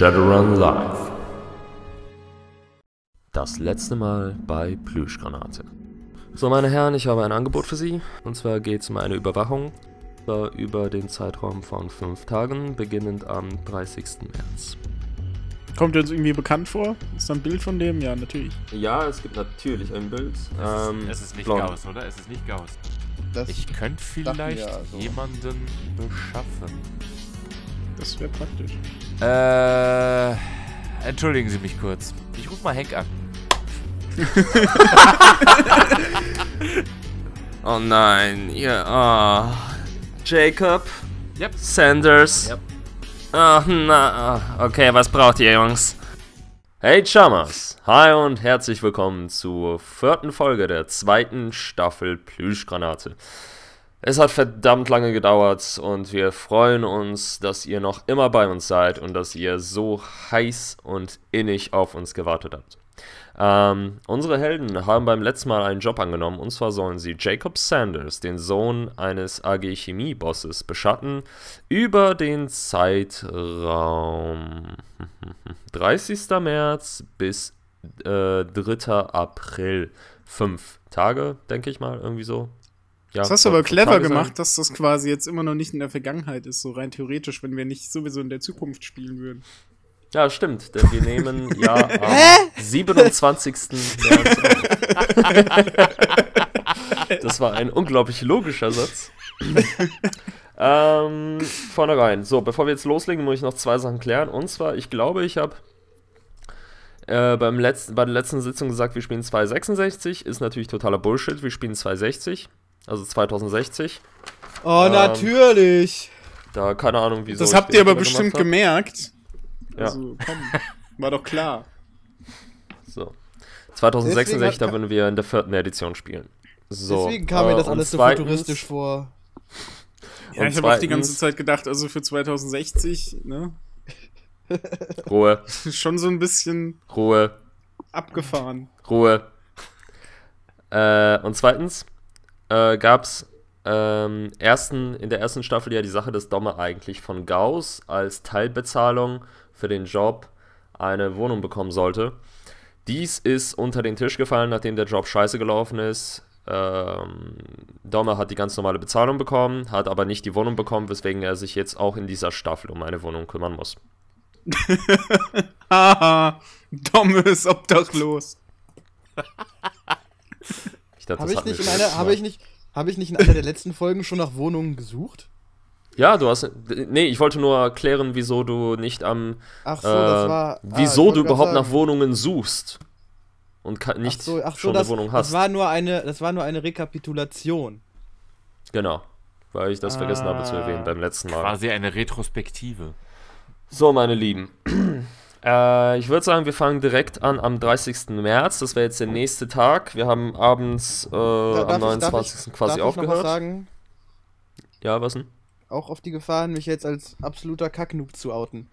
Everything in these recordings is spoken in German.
Shadowrun Live. Das letzte Mal bei Plüschgranate. So, meine Herren, ich habe ein Angebot für Sie. Und zwar geht es um eine Überwachung über den Zeitraum von fünf Tagen, beginnend am 30. März. Kommt dir das irgendwie bekannt vor? Ist da ein Bild von dem? Ja, natürlich. Ja, es gibt natürlich ein Bild. Es, Ähm, ist, es ist nicht blond. Gauss, oder? Es ist nicht Gauss. Das Ich könnte vielleicht wir also. jemanden beschaffen. Das wäre praktisch. Äh, entschuldigen Sie mich kurz. Ich rufe mal Henk an. Oh nein, ja, ah. Jacob? Yep. Sanders? Yep. Ach na, okay, was braucht ihr, Jungs? Hey Chamas, hi und herzlich willkommen zur vierten Folge der zweiten Staffel Plüschgranate. Es hat verdammt lange gedauert und wir freuen uns, dass ihr noch immer bei uns seid und dass ihr so heiß und innig auf uns gewartet habt. Ähm, unsere Helden haben beim letzten Mal einen Job angenommen und zwar sollen sie Jacob Sanders, den Sohn eines AG Chemie-Bosses, beschatten über den Zeitraum 30. März bis äh, 3. April. Fünf Tage, denke ich mal, irgendwie so. Ja, Das hast du aber clever Tage sein. gemacht, dass das quasi jetzt immer noch nicht in der Vergangenheit ist, so rein theoretisch, wenn wir nicht sowieso in der Zukunft spielen würden. Ja, stimmt, denn wir nehmen ja am 27. März auf. Das war ein unglaublich logischer Satz. ähm, vornherein. So, bevor wir jetzt loslegen, muss ich noch zwei Sachen klären. Und zwar, ich glaube, ich habe äh, beim letzten, bei der letzten Sitzung gesagt, wir spielen 266. Ist natürlich totaler Bullshit. Wir spielen 260. Also 2060. Oh, Ähm, natürlich. Da keine Ahnung, wieso. das habt ihr aber bestimmt gemerkt. Ja. Also, komm, war doch klar. So. 2066, Deswegen hat- da würden wir in der vierten Edition spielen. So, Deswegen kam mir äh, das und alles so zweitens- futuristisch vor. Ja, Und ich habe auch die ganze Zeit gedacht, also für 2060, ne? Ruhe, Schon so ein bisschen Ruhe, abgefahren. Ruhe. Äh, und zweitens äh, gab es ähm, ersten, in der ersten Staffel ja die Sache, dass Domme eigentlich von Gauss als Teilbezahlung für den Job eine Wohnung bekommen sollte. Dies ist unter den Tisch gefallen, nachdem der Job scheiße gelaufen ist. Ähm, Domme hat die ganz normale Bezahlung bekommen, hat aber nicht die Wohnung bekommen, weswegen er sich jetzt auch in dieser Staffel um eine Wohnung kümmern muss. Haha, Dom ist obdachlos. Habe das ich nicht in einer, habe ich nicht, habe ich nicht in einer der letzten Folgen schon nach Wohnungen gesucht? Ja, du hast. Nee, ich wollte nur erklären, wieso du nicht am. Ach so, äh, das war. ah, wieso ich du überhaupt nach sagen. Wohnungen suchst. Und nicht ach so, ach so, schon das, eine Wohnung das hast. war nur eine, das war nur eine Rekapitulation. genau. Weil ich das vergessen habe zu Ah. erwähnen beim letzten Mal. Quasi eine Retrospektive. So, meine Lieben. Äh, ich würde sagen, wir fangen direkt an am 30. März. Das wäre jetzt der nächste Tag. Wir haben abends äh, Da- am darf ich- darf 29. ich- quasi darf ich noch was aufgehört. sagen? Ja, was denn? Auch auf die Gefahren, mich jetzt als absoluter Kacknoob zu outen.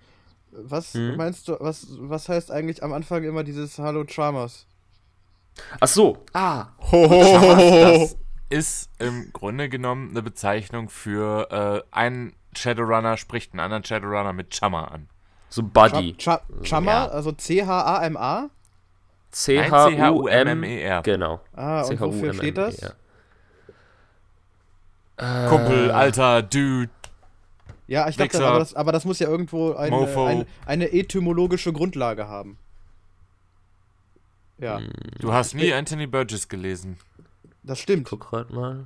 Was Hm? meinst du, was, was heißt eigentlich am Anfang immer dieses Hallo Charmers? Ach so. Ah. Hohohoho. Das ist im Grunde genommen eine Bezeichnung für äh, einen Shadowrunner spricht einen anderen Shadowrunner mit Chama an. So Buddy. Cha Chama, Ja. also C-H-A-M-A? C-H-U-M. C-H-U-M-M-E-R. Genau. Ah, und wofür steht das? Kumpel, Äh, Alter, Dude. Ja, ich dachte, aber das, aber das muss ja irgendwo eine, eine, eine etymologische Grundlage haben. Ja, Hm. Du hast nie Anthony Burgess gelesen. das stimmt. Guck grad mal.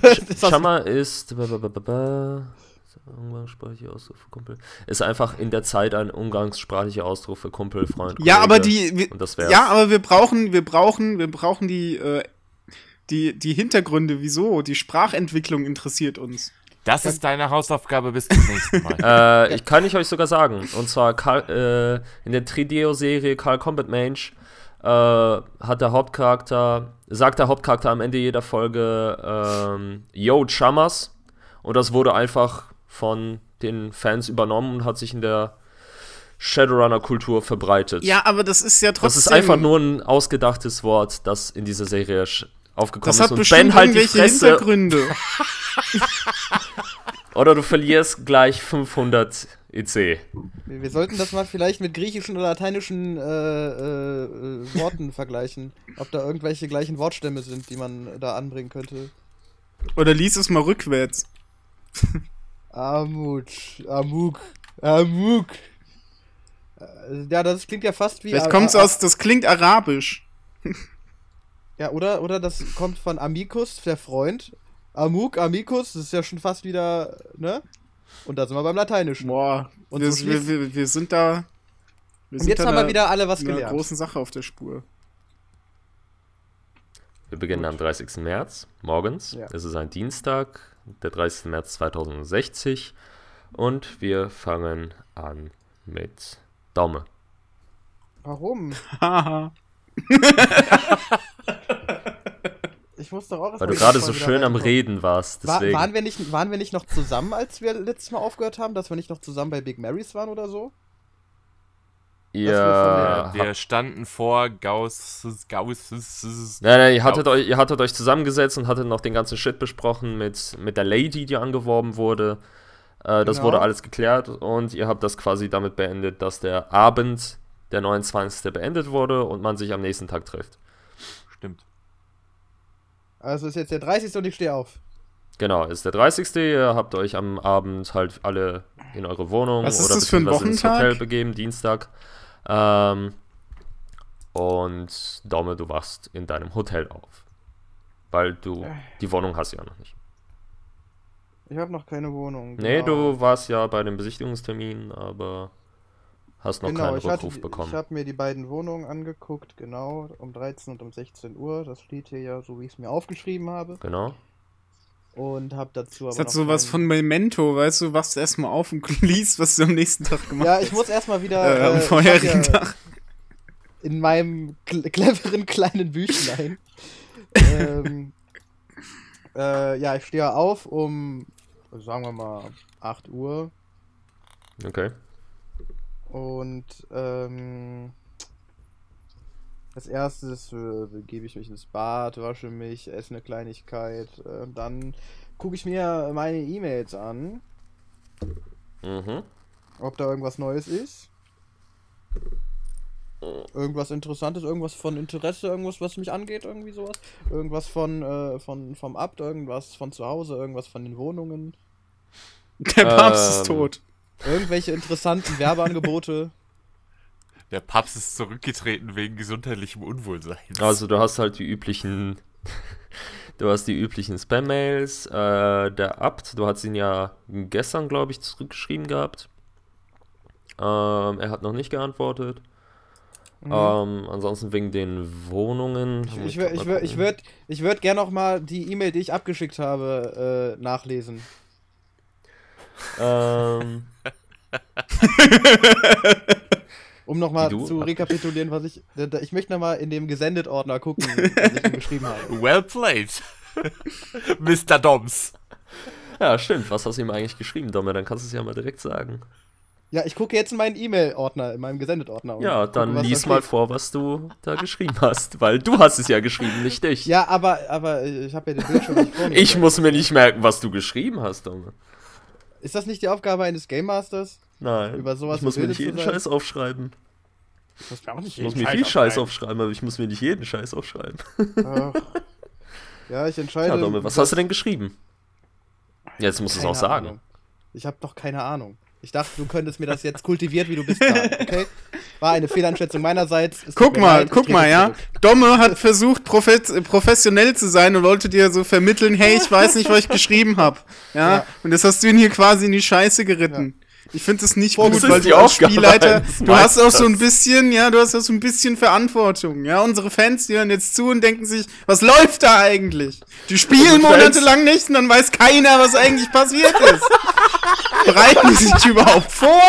Chama ist. ba, ba, ba, ba, ba, umgangssprachlicher Ausdruck für Kumpel. Ist einfach in der Zeit ein umgangssprachlicher Ausdruck für Kumpel, Freund. Ja, aber die. wir- Und das wär's. Ja, aber wir brauchen, wir brauchen, wir brauchen die, äh, die, die Hintergründe, wieso. Die Sprachentwicklung interessiert uns. Das ist deine Hausaufgabe bis zum nächsten Mal. Äh, ich kann ich euch sogar sagen. Und zwar Karl, äh, in der Trideo-Serie Karl Combat Mage äh, hat der Hauptcharakter, sagt der Hauptcharakter am Ende jeder Folge, ähm, Yo, Chamas. Und das wurde einfach von den Fans übernommen und hat sich in der Shadowrunner-Kultur verbreitet. Ja, aber das ist ja trotzdem. Das ist einfach nur ein ausgedachtes Wort, das in dieser Serie aufgekommen Das ist. hat Und bestimmt Ben halt die irgendwelche Fresse. Hintergründe. Oder du verlierst gleich 500 IC. Wir, wir sollten das mal vielleicht mit griechischen oder lateinischen äh, äh, äh, Worten vergleichen. Ob da irgendwelche gleichen Wortstämme sind, die man da anbringen könnte. Oder lies es mal rückwärts. Amut, Amuk, Amuk. Äh, Ja, das klingt ja fast wie. Vielleicht kommt's aus, das klingt arabisch. Ja, oder, oder das kommt von Amicus, der Freund. Amuk, Amicus, das ist ja schon fast wieder, ne? Und da sind wir beim Lateinischen. Boah, Und wir, so wir, wir, wir sind da. Wir Und jetzt da haben wir wieder alle was einer gelernt. großen Sache auf der Spur. Wir beginnen am 30. März morgens. Ja. Es ist ein Dienstag, der 30. März 2060. Und wir fangen an mit Daumen. Warum? Haha. Ich muss doch auch Weil du gerade so schön am. Reden warst. War, waren, wir nicht, waren wir nicht noch zusammen, als wir letztes Mal aufgehört haben? Dass wir nicht noch zusammen bei Big Marys waren oder so? Ja. wir, wir standen vor Gauss, Gauss, Nein, nein, ihr hattet, euch, ihr hattet euch zusammengesetzt und hattet noch den ganzen Shit besprochen mit, mit der Lady, die angeworben wurde. Äh, das Genau. wurde alles geklärt und ihr habt das quasi damit beendet, dass der Abend, der 29. beendet wurde und man sich am nächsten Tag trifft. Stimmt. Also ist jetzt der 30. und ich stehe auf. Genau, ist der 30. Ihr habt euch am Abend halt alle in eure Wohnung oder das für ein beziehungsweise ins? Hotel begeben, Dienstag. Ähm, und Daume, du wachst in deinem Hotel auf. Weil du die Wohnung hast ja noch nicht. Ich habe noch keine Wohnung. Nee, genau. du warst ja bei dem Besichtigungstermin, aber hast noch Genau, keinen ich, hatte, Rückruf bekommen. ich habe mir die beiden Wohnungen angeguckt, genau, um 13 und um 16 Uhr. Das steht hier ja so, wie ich es mir aufgeschrieben habe. Genau. Und habe dazu Das aber hat noch sowas keinen- von Memento, weißt du, wachst erstmal auf und liest, was du am nächsten Tag gemacht Ja, hast. ich muss erstmal wieder äh, am äh, vorherigen hab ja Tag. in meinem cl cleveren kleinen Büchlein. ähm, äh, ja, ich stehe auf um, sagen wir mal, 8 Uhr. Okay. Und ähm, als erstes äh, begebe ich mich ins Bad, wasche mich, esse eine Kleinigkeit. Äh, dann gucke ich mir meine E-Mails an, Mhm. ob da irgendwas Neues ist. Irgendwas Interessantes, irgendwas von Interesse, irgendwas, was mich angeht, irgendwie sowas. Irgendwas von, äh, von vom Abt, irgendwas von zu Hause, irgendwas von den Wohnungen. Der Papst ist Ähm, tot. Irgendwelche interessanten Werbeangebote. Der Papst ist zurückgetreten wegen gesundheitlichem Unwohlsein. Also du hast halt die üblichen, du hast die üblichen Spam-Mails. Äh, der Abt, du hast ihn ja gestern, glaube ich, zurückgeschrieben gehabt. Ähm, er hat noch nicht geantwortet. Mhm. Ähm, ansonsten wegen den Wohnungen. Ich, ich, wür- ich gucken. würde ich würd gerne noch mal die E-Mail, die ich abgeschickt habe, äh, nachlesen. Ähm, Um noch mal Die du zu rekapitulieren, was ich. Ich möchte noch mal in dem Gesendet-Ordner gucken, was ich ihm geschrieben habe. Well played. Mr. Doms. ja, stimmt. Was hast du ihm eigentlich geschrieben, Domme? Dann kannst du es ja mal direkt sagen. Ja, ich gucke jetzt in meinen E-Mail-Ordner, in meinem Gesendet-Ordner. Ja, gucke, dann da lies mal vor, was du da geschrieben hast. Weil du hast es ja geschrieben, nicht ich. Ja, aber, aber äh, ich habe ja den Bildschirm nicht vor mir. Ich muss mir nicht merken, was du geschrieben hast, Domme. Ist das nicht die Aufgabe eines Game Masters? Nein. Über sowas ich muss mir nicht jeden? Scheiß aufschreiben. Ich muss mir auch nicht Ich muss mir viel Scheiß aufschreiben, aber ich muss mir nicht jeden Scheiß aufschreiben. Ach. Ja, ich entscheide. Ja, Domme, was hast du denn geschrieben? Jetzt musst du es auch sagen. Ahnung. Ich habe doch keine Ahnung. Ich dachte, du könntest mir das jetzt kultiviert, wie du bist, sagen, okay? War eine Fehleinschätzung meinerseits. Guck mal, leid, guck mal, ja. zurück. Domme hat versucht, äh, professionell zu sein und wollte dir so vermitteln, hey, ich weiß nicht, was ich geschrieben habe. Ja? Ja. Und das hast du ihn hier quasi in die Scheiße geritten. Ich finde das nicht Boah, gut, weil du als Spielleiter, du hast auch so ein bisschen, ja, du hast auch so ein bisschen Verantwortung. Ja, unsere Fans, die hören jetzt zu und denken sich, was läuft da eigentlich? Die spielen monatelang nicht und dann weiß keiner, was eigentlich passiert ist. Bereiten die sich überhaupt vor?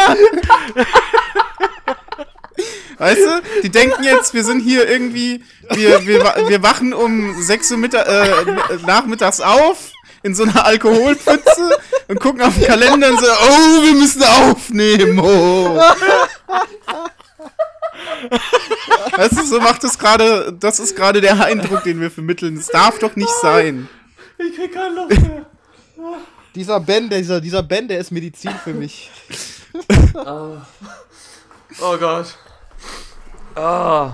Weißt du, die denken jetzt, wir sind hier irgendwie, wir, wir, wir wachen um 6 Uhr Mittag, äh, nachmittags auf in so einer Alkoholpfütze und gucken auf den Kalender und so, oh, wir müssen aufnehmen. Oh. Weißt du, so macht es gerade, das ist gerade der Eindruck, den wir vermitteln. Es darf doch nicht sein. Ich krieg keine Luft mehr. Dieser Ben, dieser, dieser Ben, der ist Medizin für mich. Oh, oh Gott. Ah.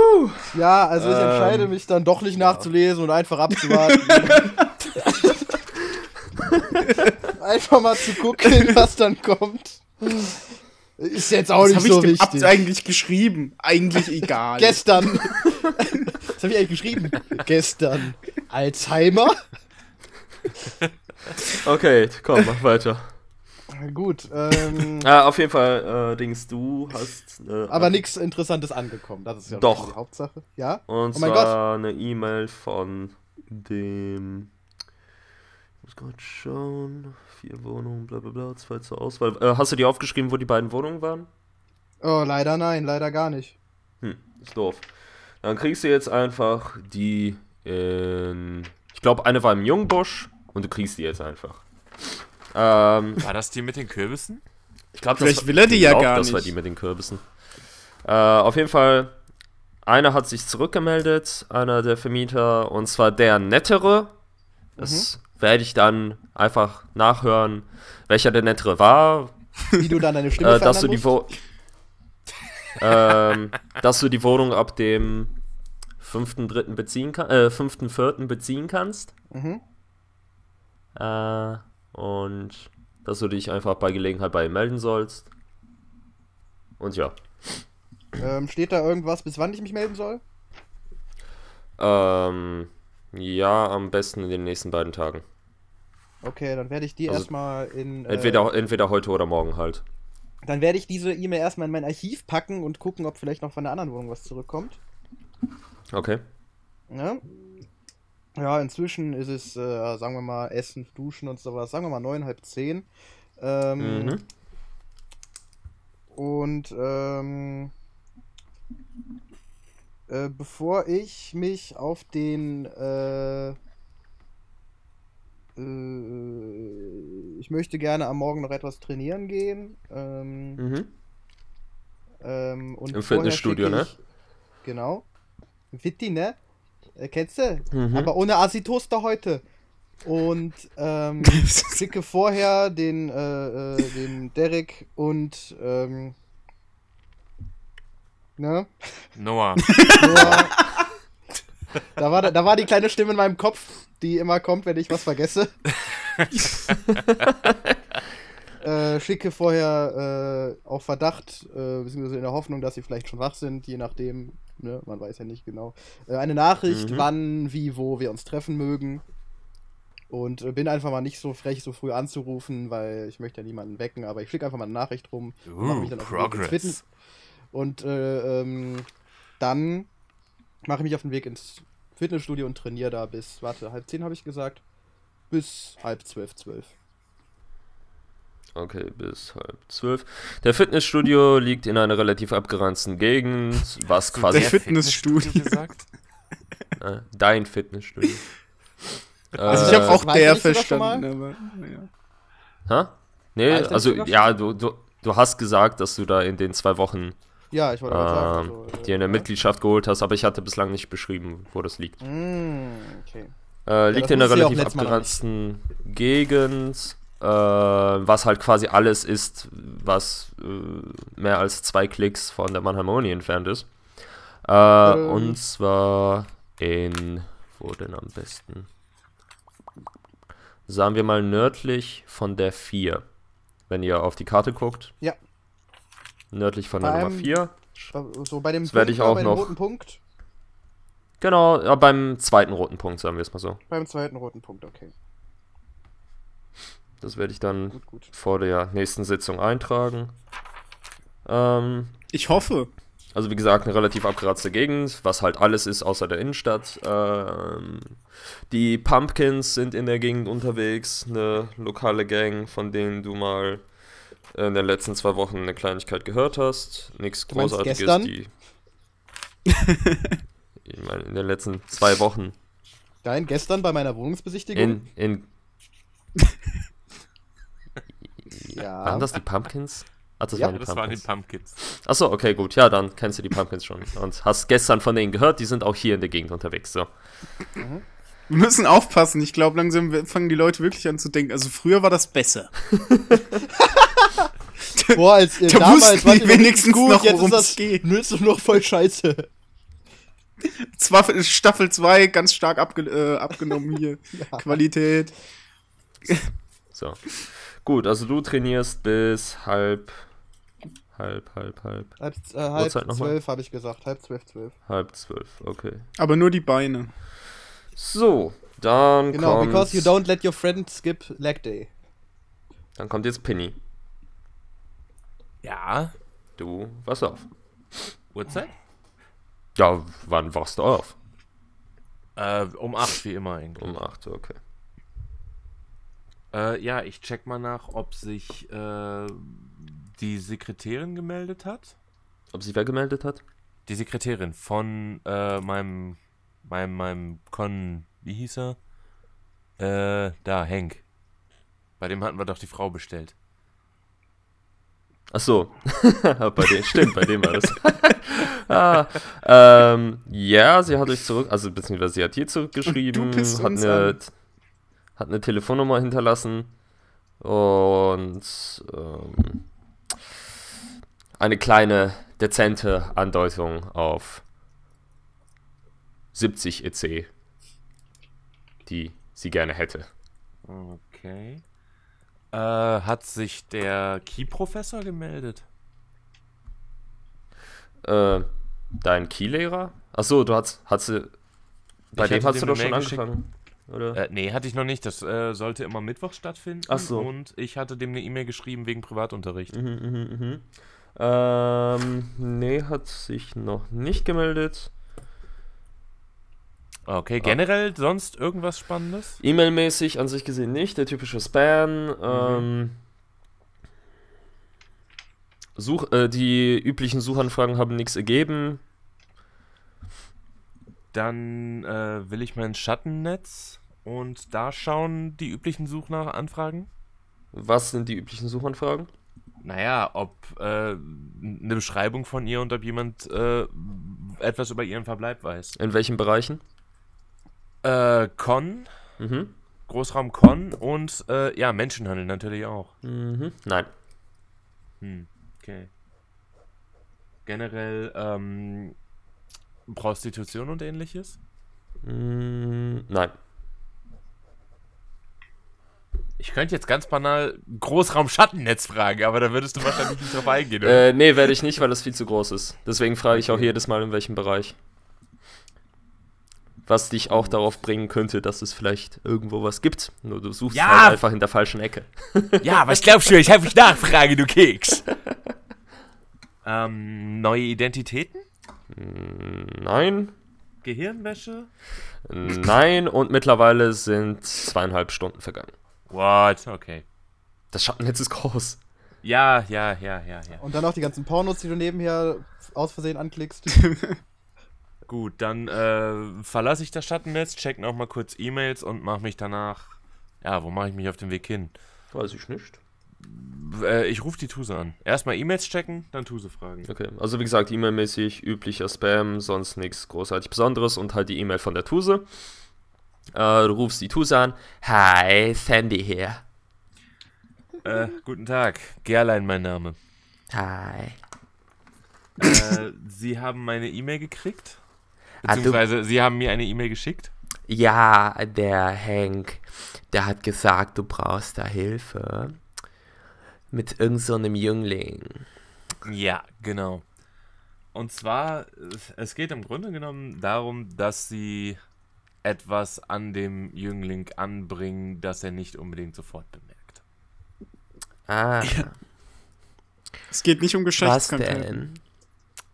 Puh. Ja, also ich Ähm, entscheide mich dann doch nicht nachzulesen und einfach abzuwarten. einfach mal zu gucken, was dann kommt. Ist jetzt auch Was nicht habe ich so dem Abt wichtig. eigentlich geschrieben? Eigentlich egal. Gestern. Was habe ich eigentlich geschrieben? Gestern. Alzheimer? Okay, komm, mach weiter. Gut, ähm, Ah, auf jeden Fall, äh, Dings, du hast. Äh, aber nichts Interessantes angekommen. Das ist ja Doch. die Hauptsache. Ja? Und Oh mein zwar eine E-Mail von dem. Ich muss gerade schauen. Vier Wohnungen, bla bla bla, zwei zur Auswahl. Äh, hast du dir aufgeschrieben, wo die beiden Wohnungen waren? Oh, leider nein, leider gar nicht. Hm, ist doof. Dann kriegst du jetzt einfach die in. Ich glaube, eine war im Jungbusch und du kriegst die jetzt einfach. Ähm, War das die mit den Kürbissen? ich glaube, Vielleicht will er die ja gar Das war nicht. die mit den Kürbissen. Äh, auf jeden Fall, einer hat sich zurückgemeldet, einer der Vermieter, und zwar der nettere. Das werde ich dann einfach nachhören, welcher der nettere war, Wie du dann deine Stimme äh, dass, du die ähm, dass du die Wohnung ab dem 5.3. beziehen kann, äh, 5.4. beziehen kannst. Mhm. Äh, und dass du dich einfach bei Gelegenheit bei ihm melden sollst. Und ja. Ähm, steht da irgendwas, bis wann ich mich melden soll? Ähm, ja, am besten in den nächsten beiden Tagen. Okay, dann werde ich die Also, erstmal in. Äh, Entweder, entweder heute oder morgen halt. Dann werde ich diese E-Mail erstmal in mein Archiv packen und gucken, ob vielleicht noch von der anderen Wohnung was zurückkommt. Okay. Ja, ja inzwischen ist es, äh, sagen wir mal, Essen, Duschen und sowas, sagen wir mal neun, halb zehn. Ähm, Mhm. Und ähm, äh, bevor ich mich auf den äh, äh, ich möchte gerne am Morgen noch etwas trainieren gehen. Ähm, Mhm. ähm, und Im Fitnessstudio, ne? ich- Genau. Im Fitti, ne? Äh, kennst du? Mhm. Aber ohne Assi-Toaster heute. Und ähm, schicke vorher den, äh, äh, den Derek und ähm, ne? Noah. Noah. da, war, da war die kleine Stimme in meinem Kopf, die immer kommt, wenn ich was vergesse. äh, schicke vorher äh, auf Verdacht, äh, beziehungsweise in der Hoffnung, dass sie vielleicht schon wach sind, je nachdem, ne, man weiß ja nicht genau, äh, eine Nachricht, Mhm. wann, wie, wo wir uns treffen mögen. Und äh, bin einfach mal nicht so frech, so früh anzurufen, weil ich möchte ja niemanden wecken, aber ich schicke einfach mal eine Nachricht rum. und mache Uh, mich dann auf den Weg Progress. und äh, ähm, dann mache ich mich auf den Weg ins Fitnessstudio und trainiere da bis, warte, halb zehn habe ich gesagt, bis halb zwölf, zwölf. Okay, bis halb zwölf. Der Fitnessstudio liegt in einer relativ abgeranzten Gegend, was quasi Der Fitnessstudio. gesagt? äh, dein Fitnessstudio. Also ich Äh, habe auch War ich der verstanden, aber ja. Hä? Nee, denn also ja, du, du, du hast gesagt, dass du da in den zwei Wochen Ja, ich wollte gerade sagen. ähm, also, äh, dir eine ja. Mitgliedschaft geholt hast, aber ich hatte bislang nicht beschrieben, wo das liegt. Mm, okay. Äh, liegt das in einer auch relativ abgeranzten Gegend, äh, was halt quasi alles ist, was äh, mehr als zwei Klicks von der Mannheimer Uni entfernt ist. Äh, Ähm. Und zwar in, wo denn am besten? Sagen wir mal nördlich von der 4. Wenn ihr auf die Karte guckt. Ja. Nördlich von der Beim- Nummer 4. So bei dem Das werde ich da, auch noch- roten Punkt. Genau, ja, beim zweiten roten Punkt, sagen wir es mal so. Beim zweiten roten Punkt, okay. Das werde ich dann Gut, gut. vor der nächsten Sitzung eintragen. Ähm, Ich hoffe. also wie gesagt, eine relativ abgeratzte Gegend, was halt alles ist außer der Innenstadt. Ähm, die Pumpkins sind in der Gegend unterwegs, eine lokale Gang, von denen du mal in den letzten zwei Wochen eine Kleinigkeit gehört hast. Nichts Großartiges, gestern? die. ich meine, in den letzten zwei Wochen Nein, gestern bei meiner Wohnungsbesichtigung. in. in ja. Waren das die Pumpkins? Ach, das Ja, waren die Das waren die Pumpkins. Pumpkins. Achso, okay, gut. Ja, dann kennst du die Pumpkins schon. Und hast gestern von denen gehört, die sind auch hier in der Gegend unterwegs. So. Wir müssen aufpassen. Ich glaube, langsam fangen die Leute wirklich an zu denken. Also früher war das besser. Boah, als äh, Da damals war die wenigstens noch, jetzt worum ist das es geht. Nützt noch voll scheiße. Staffel 2 ganz stark abge äh, abgenommen hier. Qualität. So. Gut, also du trainierst bis halb. Halb, halb, halb. Halb, äh, halb zwölf habe ich gesagt. Halb zwölf, zwölf. Halb zwölf, okay. Aber nur die Beine. So, dann Genau, kommt. because you don't let your friend skip leg day. Dann kommt jetzt Penny. Ja. Du, was auf? Uhrzeit? Ja, wann wachst du auf? Äh, um 8 wie immer eigentlich. Um 8 Uhr, okay. Äh, ja, ich check mal nach, ob sich äh, die Sekretärin gemeldet hat. Ob sich wer gemeldet hat? Die Sekretärin von äh, meinem, meinem, meinem Con, wie hieß er? Äh, da, Henk. Bei dem hatten wir doch die Frau bestellt. Ach so. bei dem, stimmt, bei dem war das. ah, ähm, ja, sie hat euch zurück, also beziehungsweise sie hat hier zurückgeschrieben, hat uns eine, an. Hat eine Telefonnummer hinterlassen und ähm, eine kleine dezente Andeutung auf 70 EC, die sie gerne hätte. Okay. Äh, hat sich der Key-Professor gemeldet? Äh, dein Keylehrer? Achso, du hast, hast du, bei Ich dem hast du doch schon angefangen, oder? Äh, nee, hatte ich noch nicht. Das äh, sollte immer Mittwoch stattfinden. Ach so. Und ich hatte dem eine E-Mail geschrieben wegen Privatunterricht. Mhm, mhm, mhm. Ähm, nee, hat sich noch nicht gemeldet. Okay, generell sonst irgendwas Spannendes? E-Mail-mäßig an sich gesehen nicht, der typische Spam. Ähm, Such, äh, die üblichen Suchanfragen haben nichts ergeben. Dann äh, will ich mein Schattennetz und da schauen die üblichen Suchanfragen. Was sind die üblichen Suchanfragen? Naja, ob äh, eine Beschreibung von ihr und ob jemand äh, etwas über ihren Verbleib weiß. In welchen Bereichen? Äh, Con, Mhm. Großraum Con und äh, ja, Menschenhandel natürlich auch. Mhm. Nein. Hm, okay. Generell ähm, Prostitution und ähnliches? Mm, nein. Ich könnte jetzt ganz banal Großraum Schattennetz fragen, aber da würdest du wahrscheinlich nicht drauf eingehen, oder? Äh, nee, werde ich nicht, weil das viel zu groß ist. Deswegen frage ich auch jedes Mal, in welchem Bereich. Was dich auch darauf bringen könnte, dass es vielleicht irgendwo was gibt. Nur du suchst Ja! halt einfach in der falschen Ecke. Ja, was glaubst du, ich habe mich nachfrage, du Keks. ähm, neue Identitäten? Nein, Gehirnwäsche? nein und mittlerweile sind zweieinhalb Stunden vergangen. What? Okay. Das Schattennetz ist groß. Ja, ja, ja, ja, ja. Und dann noch die ganzen Pornos, die du nebenher aus Versehen anklickst. Gut, dann äh, verlasse ich das Schattennetz, check noch mal kurz E-Mails und mache mich danach. Ja, wo mache ich mich auf den Weg hin? Weiß ich nicht. Äh, ich rufe die Tuse an. Erstmal E-Mails checken, dann Tuse fragen. Okay, also wie gesagt, E-Mail-mäßig üblicher Spam, sonst nichts großartig Besonderes und halt die E-Mail von der Tuse. Äh, du rufst die Tuse an. Hi, Sandy hier. Äh, guten Tag, Gerlein mein Name. Hi. Äh, Sie haben meine E-Mail gekriegt? Ah, Beziehungsweise Sie haben mir eine E-Mail geschickt? Ja, der Hank, der hat gesagt, du brauchst da Hilfe. Mit irgend so einem Jüngling. Ja, genau. Und zwar, es geht im Grunde genommen darum, dass Sie etwas an dem Jüngling anbringen, das er nicht unbedingt sofort bemerkt. Ah, Es geht nicht um was Geschlechtskrankheiten. denn?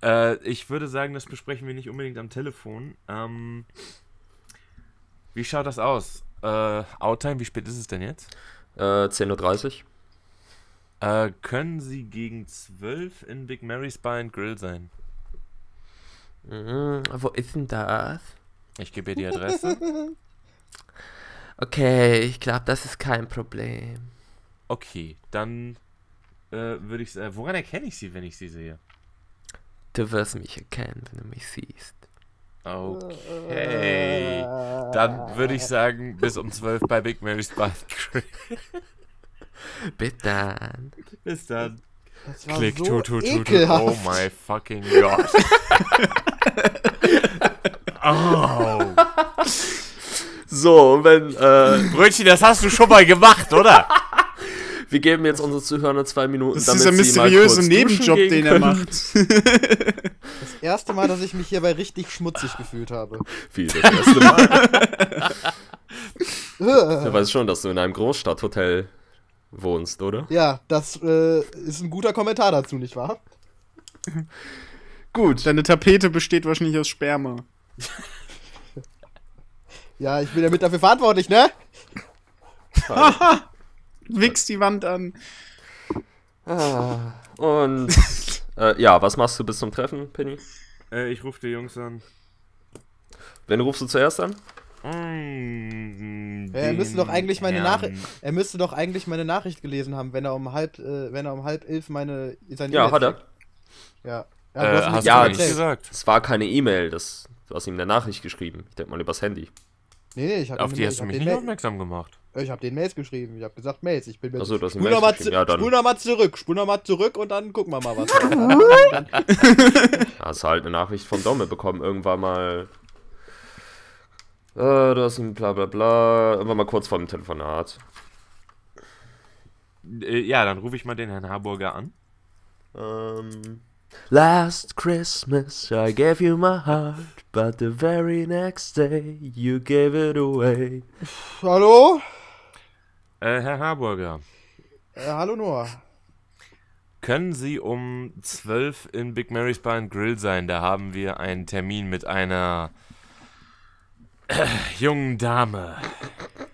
Äh, ich würde sagen, das besprechen wir nicht unbedingt am Telefon. Ähm, wie schaut das aus? Äh, Outtime, wie spät ist es denn jetzt? Äh, 10.30 Uhr. Äh, können Sie gegen 12 in Big Mary's Bar and Grill sein? Mhm, wo ist denn das? Ich gebe ihr die Adresse. Okay, ich glaube, das ist kein Problem. Okay, dann äh, würde ich sagen, woran erkenne ich Sie, wenn ich Sie sehe? Du wirst mich erkennen, wenn du mich siehst. Okay. Dann würde ich sagen, bis um 12 bei Big Mary's Bar. Bitte. bis dann. Das war Klick, so tut, tut, tut. ekelhaft. Oh my fucking God. oh. So, und wenn, äh, Brötchen, das hast du schon mal gemacht, oder? wir geben jetzt unsere Zuhörer zwei Minuten, Das ist dieser sie mal mysteriöse kurz Nebenjob, den er macht. Das erste Mal, dass ich mich hierbei richtig schmutzig gefühlt habe. Wie, das erste Mal. Du weißt schon, dass du in einem Großstadthotel wohnst, oder? Ja, das äh, ist ein guter Kommentar dazu, nicht wahr? Gut. Deine Tapete besteht wahrscheinlich aus Sperma. Ja, ich bin ja mit dafür verantwortlich, ne? Wichst die Wand an. Ah, Und, äh, ja, was machst du bis zum Treffen, Penny? Äh, ich rufe die Jungs an. Wen rufst du zuerst an? Mm, er müsste doch eigentlich meine Nachricht. Er müsste doch eigentlich meine Nachricht gelesen haben, wenn er um halb, äh, wenn er um halb elf meine seine Ja, E-Mails hat er. Ja. ja Äh, du hast hast ja, nicht gesagt. Es war keine E-Mail, das, du hast ihm eine Nachricht geschrieben. Ich denke mal übers Handy. Nee, nee, ich hab Auf die hast du mich nicht Mail- aufmerksam gemacht. Ich habe den Mails geschrieben. Ich habe gesagt Mails. Ich bin mir. Ach so, du hast spul Mails geschrieben. zu- Ja, dann- spul noch mal zurück. Spul noch mal zurück und dann gucken wir mal was. Hast halt eine Nachricht von Domme bekommen, irgendwann mal. Äh, du hast ihm bla bla bla. Irgendwann mal kurz vor dem Telefonat. Äh, ja, dann rufe ich mal den Herrn Harburger an. Ähm. Last Christmas I gave you my heart, but the very next day you gave it away. hallo? Äh, Herr Harburger, Äh, hallo Noah. können Sie um 12 in Big Mary's Bar and Grill sein? Da haben wir einen Termin mit einer äh, jungen Dame.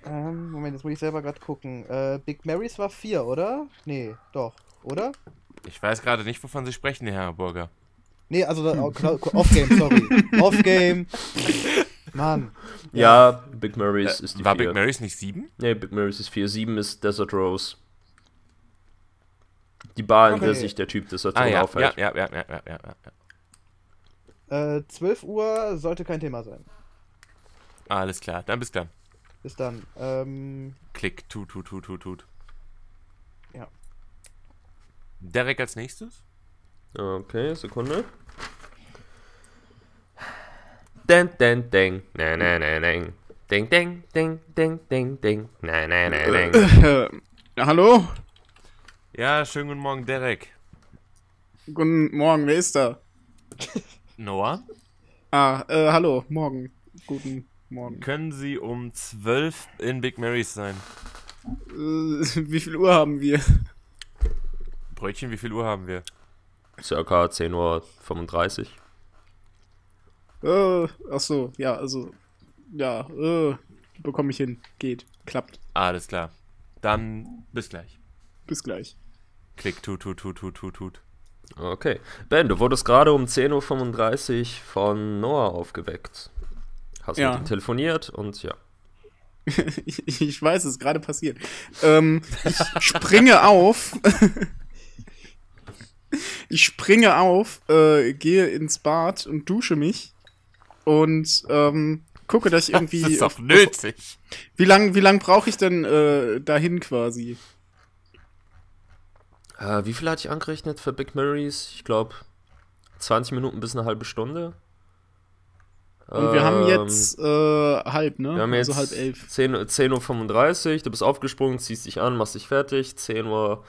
Ähm, Moment, jetzt muss ich selber gerade gucken. Äh, Big Marys war vier, oder? Nee, doch. Oder? Ich weiß gerade nicht, wovon Sie sprechen, Herr Harburger. Nee, also da- Off-Game, sorry. Off-Game. Mann. Ja, Big Mary's ist die Äh, War vier. Big Mary's nicht 7? Nee, Big Mary's ist 4. 7 ist Desert Rose. Die Bar, in der Okay. sich der Typ Desert Ah Rose ja, ja, aufhält. ja, ja, ja, ja, ja, ja. Äh, 12 Uhr sollte kein Thema sein. Alles klar, dann bis dann. Bis dann. Ähm, Klick, tut, tut, tut, tut, tut. Derek als nächstes? Okay, Sekunde. Den, den, ding. Na, na, na, ding. Ding, ding, ding, ding, ding, ding. Na, na, na, ding. Äh, hallo? Ja, schönen guten Morgen, Derek. Guten Morgen, wer ist da? Noah, Ah, äh, hallo, morgen. Guten Morgen. können Sie um 12 in Big Mary's sein? Äh, wie viel Uhr haben wir? Brötchen, wie viel Uhr haben wir? Circa 10.35 Uhr. Äh, ach so, ja, also, ja, äh, bekomme ich hin. Geht. Klappt. Alles klar. Dann bis gleich. Bis gleich. Klick, tut, tut, tut, tut, tut, tut. Okay. Ben, du wurdest gerade um 10.35 Uhr von Noah aufgeweckt. Hast Ja. mit ihm telefoniert und ja. ich, ich weiß, es ist gerade passiert. Ähm, ich springe auf. ich springe auf, äh, gehe ins Bad und dusche mich. Und ähm, gucke, dass ich irgendwie. das ist doch nötig. Wie lang, wie lang brauche ich denn äh, dahin quasi? Äh, wie viel hatte ich angerechnet für Big Mary's? Ich glaube 20 Minuten bis eine halbe Stunde. Und wir haben Ähm, jetzt äh, halb, ne? Wir haben jetzt also halb elf. 10, 10.35 Uhr, du bist aufgesprungen, ziehst dich an, machst dich fertig. 10.50 Uhr.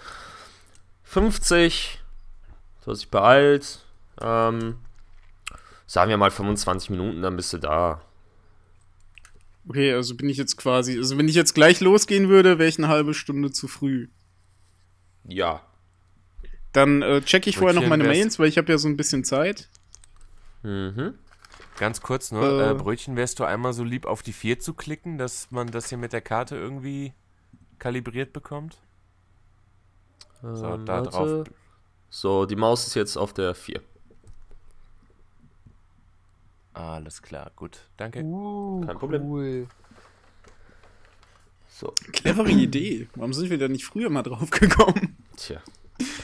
Du hast dich beeilt. Ähm, sagen wir mal 25 Minuten, dann bist du da. Okay, also bin ich jetzt quasi. Also wenn ich jetzt gleich losgehen würde, wäre ich eine halbe Stunde zu früh. Ja. Dann äh, checke ich vorher noch meine wär's- Mails, weil ich habe ja so ein bisschen Zeit. Mhm. Ganz kurz nur, Äh. äh, Brötchen, wärst du einmal so lieb, auf die 4 zu klicken, dass man das hier mit der Karte irgendwie kalibriert bekommt? So, Ähm, da warte. drauf. So, die Maus ist jetzt auf der 4. Alles klar, gut. Danke. uh, Kein Problem. Cool. So, Clevere Idee. Warum sind wir da nicht früher mal drauf gekommen? tja.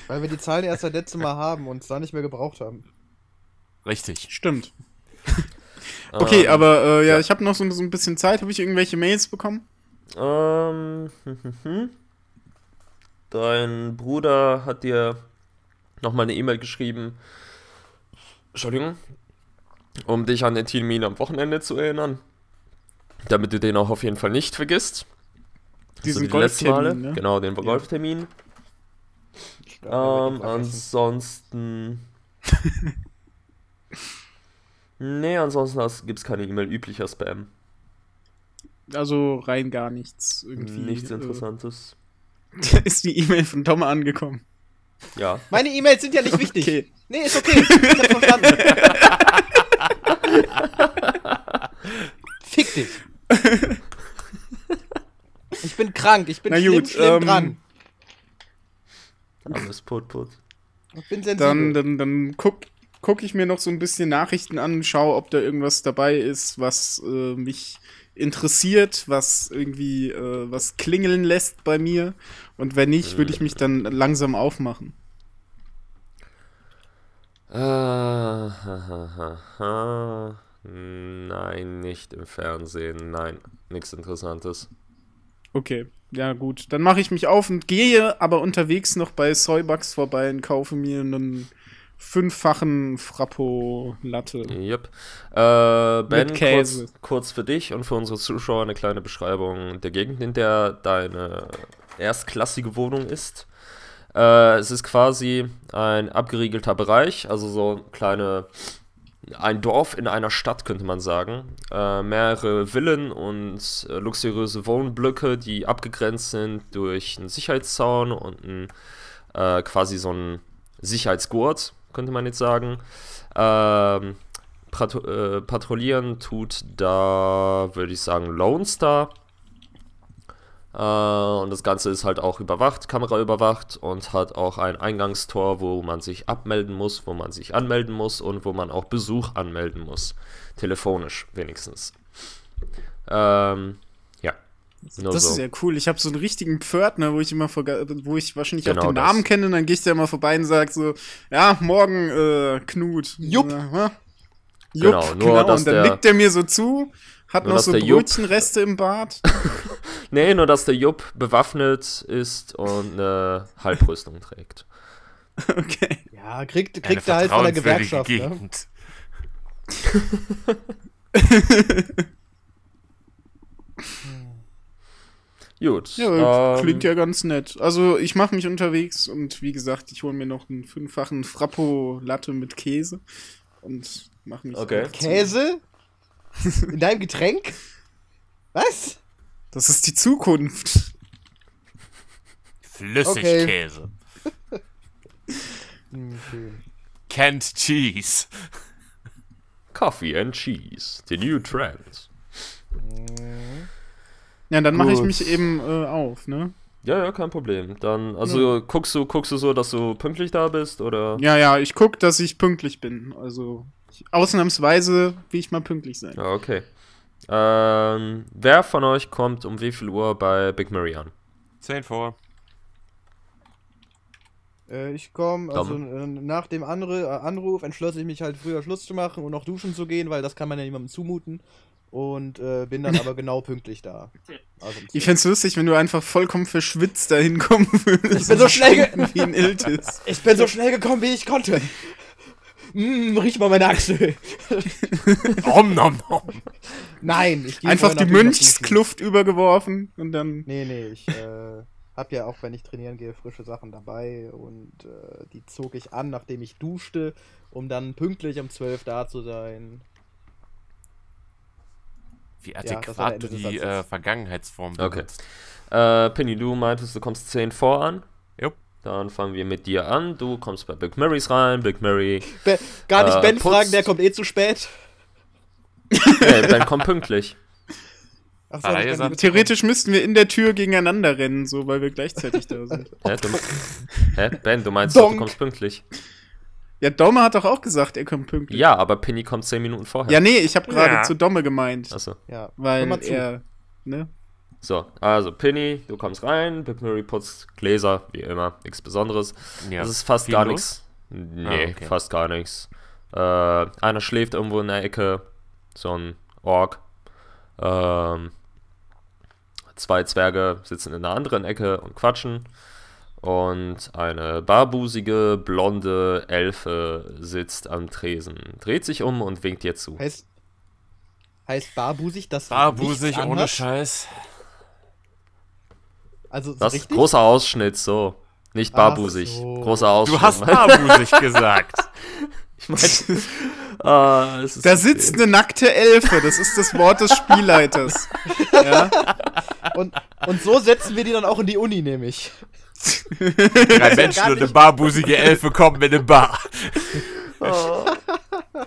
Weil wir die Zahlen erst das letzte Mal haben und es da nicht mehr gebraucht haben. Richtig. Stimmt. Okay, Ähm, aber äh, ja, ja. ich habe noch so, so ein bisschen Zeit. Habe ich irgendwelche Mails bekommen? Ähm, hm, hm, hm. Dein Bruder hat dir nochmal eine E-Mail geschrieben. Entschuldigung. Um dich an den Termin am Wochenende zu erinnern. Damit du den auch auf jeden Fall nicht vergisst. Diesen die letzten Male. Golftermin, ne? Genau, den Ja. Golftermin. Glaub, Ähm, ansonsten. nee, ansonsten gibt es keine E-Mail üblicher Spam. Also rein gar nichts irgendwie. Nichts Interessantes. Äh, ist die E-Mail von Tom angekommen? Ja. Meine E-Mails sind ja nicht wichtig. Okay. Nee, ist okay. Ich hab verstanden. Fick dich. Ich bin krank. Ich bin Na schlimm, gut, schlimm ähm, dran. Alles put put. Ich bin sensibel. Dann, dann, dann guck, guck ich mir noch so ein bisschen Nachrichten an, schau, ob da irgendwas dabei ist, was äh, mich interessiert, was irgendwie äh, was klingeln lässt bei mir. Und wenn nicht, würde ich mich dann langsam aufmachen. Ah, ha, ha, ha, ha. Nein, nicht im Fernsehen. Nein, nichts Interessantes. Okay, ja gut. Dann mache ich mich auf und gehe aber unterwegs noch bei Soybucks vorbei und kaufe mir einen fünffachen Frappo Latte. Yep. Äh, ben, kurz, kurz für dich und für unsere Zuschauer eine kleine Beschreibung der Gegend, in der deine erstklassige Wohnung ist. Äh, es ist quasi ein abgeriegelter Bereich, also so ein kleine, ein Dorf in einer Stadt, könnte man sagen. Äh, mehrere Villen und äh, luxuriöse Wohnblöcke, die abgegrenzt sind durch einen Sicherheitszaun und ein, äh, quasi so ein Sicherheitsgurt, könnte man jetzt sagen. Ähm, äh, patrouillieren tut da, würde ich sagen, Lone Star. Äh, und das Ganze ist halt auch überwacht, Kamera überwacht und hat auch ein Eingangstor, wo man sich abmelden muss, wo man sich anmelden muss und wo man auch Besuch anmelden muss. Telefonisch wenigstens. Ähm, ja. Nur Das so. ist ja cool. Ich habe so einen richtigen Pförtner, wo ich immer wo ich wahrscheinlich Genau auch den das. Namen kenne, und dann gehe ich da immer vorbei und sage so, ja, morgen äh, Knut. Jupp. Ja, hä? Genau, Jupp, nur, genau. Und dann der- nickt er mir so zu, hat Nur, noch so der Jupp- Brötchenreste im Bart. Nee, nur dass der Jupp bewaffnet ist und eine Halbrüstung trägt. okay. ja, kriegt, Eine kriegt er halt von der Gewerkschaft. Ne? Gut. Ja, ähm, klingt ja ganz nett. Also ich mache mich unterwegs und wie gesagt, ich hole mir noch einen fünffachen Frappo Latte mit Käse und mache mich. Okay. Käse? In deinem Getränk? Was? Das ist die Zukunft. Flüssigkäse. Hm, schön. Canned Cheese. Coffee and Cheese, the new trend. Ja, dann mache ich mich eben äh, auf, ne? Ja, ja, kein Problem. Dann, also guckst du, guckst du so, dass du pünktlich da bist oder? Ja, ja, ich guck, dass ich pünktlich bin. Also ich, ausnahmsweise will ich mal pünktlich sein. Ja, okay. Ähm, wer von euch kommt um wie viel Uhr bei Big Mary an? 10 vor. Äh, ich komme, also äh, nach dem andere, äh, Anruf entschloss ich mich halt früher Schluss zu machen und noch duschen zu gehen, weil das kann man ja niemandem zumuten. Und äh, bin dann aber genau pünktlich da. Also Ich 10. fänd's lustig, wenn du einfach vollkommen verschwitzt da hinkommen würdest. Ich bin so schnell wie ein Iltis. Ich bin so schnell gekommen, wie ich konnte. Mm, riech mal meine Achsel. Om nom nom. Nein, ich gehe Einfach die. Mönchskluft übergeworfen und dann. Nee, nee, ich äh, hab ja auch, wenn ich trainieren gehe, frische Sachen dabei und äh, die zog ich an, nachdem ich duschte, um dann pünktlich um 12 da zu sein. Wie adäquat Ende du die äh, Vergangenheitsform Okay. benutzt. Äh, Penny, du meintest, du kommst 10 vor an. Dann fangen wir mit dir an. Du kommst bei Big Marys rein. Big Mary. Be gar nicht Äh, Ben putzt. fragen, der kommt eh zu spät. Nee, Ben kommt pünktlich. Ach, gesagt? nicht Theoretisch müssten wir in der Tür gegeneinander rennen, so weil wir gleichzeitig da sind. Hä, du, hä? Ben, du meinst doch, du kommst pünktlich. Ja, Domme hat doch auch gesagt, er kommt pünktlich. Ja, aber Penny kommt 10 Minuten vorher. Ja, nee, ich habe gerade Ja. zu Domme gemeint. Achso. Ja, Weil er. Ne? So, also Penny, du kommst rein. Big Mary putzt Gläser, wie immer. Nichts Besonderes. Ja. Das ist fast Viel gar nichts. Nee, Ah, okay. fast gar nichts. Äh, einer schläft irgendwo in der Ecke. so ein Ork. Ähm, zwei Zwerge sitzen in einer anderen Ecke und quatschen. Und eine barbusige, blonde Elfe sitzt am Tresen, dreht sich um und winkt ihr zu. Heißt, heißt barbusig, dass Barbusig ohne? Scheiß. Also so Was? richtig? Großer Ausschnitt, so. Nicht barbusig. so. Großer Ausschnitt. Du hast barbusig gesagt. Ich meine, ah, es ist Da sitzt eine nackte Elfe, das ist das Wort des Spielleiters. Ja? Und, und so setzen wir die dann auch in die Uni, nämlich. Drei Menschen und eine barbusige Elfe kommen in eine Bar. Oh.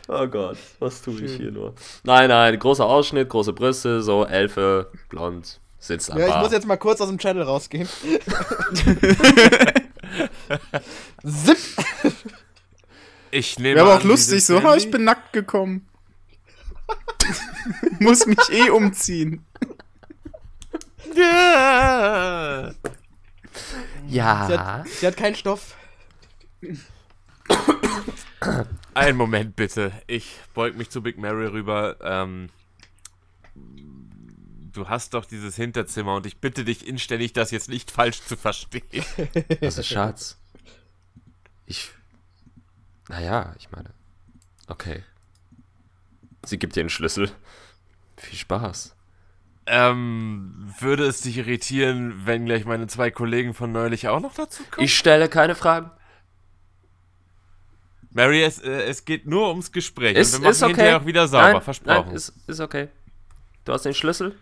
oh Gott, was tue ich hier nur? Nein, nein, großer Ausschnitt, große Brüste, so Elfe, blond, sitzt am Ja, ich Bar. muss jetzt mal kurz aus dem Channel rausgehen. Zip! Ich nehme Wäre aber auch lustig, so, ha, ich bin nackt gekommen. Muss mich eh umziehen. Ja. Sie ja. hat, sie hat keinen Stoff. Einen Moment bitte. Ich beug mich zu Big Mary rüber. Ähm, du hast doch dieses Hinterzimmer und ich bitte dich inständig, das jetzt nicht falsch zu verstehen. Also Schatz. Ich. Naja, ich meine. Okay. Sie gibt dir einen Schlüssel. Viel Spaß. Ähm, würde es dich irritieren, wenn gleich meine zwei Kollegen von neulich auch noch dazu kommen? Ich stelle keine Fragen. Mary, es, äh, es geht nur ums Gespräch. Ist, und wir machen ist okay. hinterher auch wieder sauber, nein, versprochen. Nein, ist, ist okay. Du hast den Schlüssel?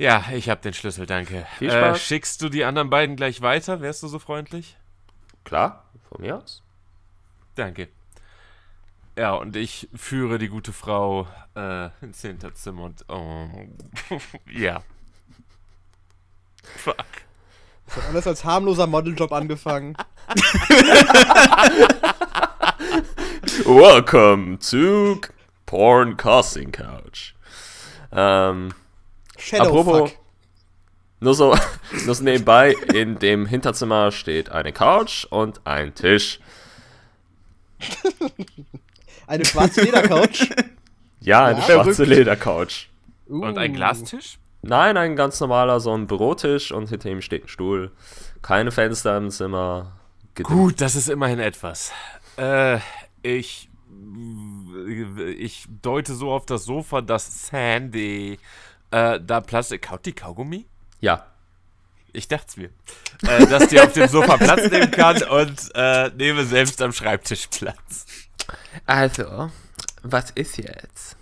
Ja, ich habe den Schlüssel, danke. Viel Äh, Spaß. schickst du die anderen beiden gleich weiter? Wärst du so freundlich? Klar, von mir aus. Danke. Ja, und ich führe die gute Frau äh, ins Hinterzimmer und. Oh, ja. Fuck. Das hat alles als harmloser Modeljob angefangen. Welcome to Porn Casting Couch. Ähm, apropos, Shadowfuck. nur so, nur so nebenbei, in dem Hinterzimmer steht eine Couch und ein Tisch. Eine schwarze Ledercouch. Ja, eine Ja, schwarze verrückt. Ledercouch. Und ein Uh. Glastisch? Nein, ein ganz normaler, so ein Bürotisch und hinter ihm steht ein Stuhl. Keine Fenster im Zimmer. Gedimmt. Gut, das ist immerhin etwas. Äh, ich. Ich deute so auf das Sofa, dass Sandy äh, da Plastik. Kaut die Kaugummi? Ja. Ich dacht's mir. Äh, dass die auf dem Sofa Platz nehmen kann und äh, nehme selbst am Schreibtisch Platz. Also, was ist jetzt?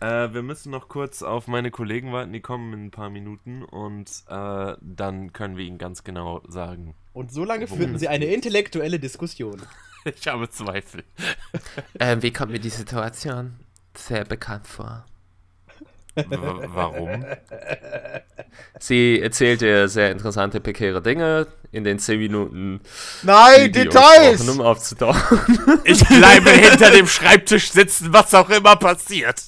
Äh, wir müssen noch kurz auf meine Kollegen warten, die kommen in ein paar Minuten und äh, dann können wir ihnen ganz genau sagen. Und so lange führten sie eine intellektuelle Diskussion. Ich habe Zweifel. Ähm, wie kommt mir die Situation sehr bekannt vor? Warum? Sie erzählt dir sehr interessante, prekäre Dinge in den 10 Minuten. Nein, die wir Details! brauchen, Um aufzutauchen. Ich bleibe hinter dem Schreibtisch sitzen, was auch immer passiert.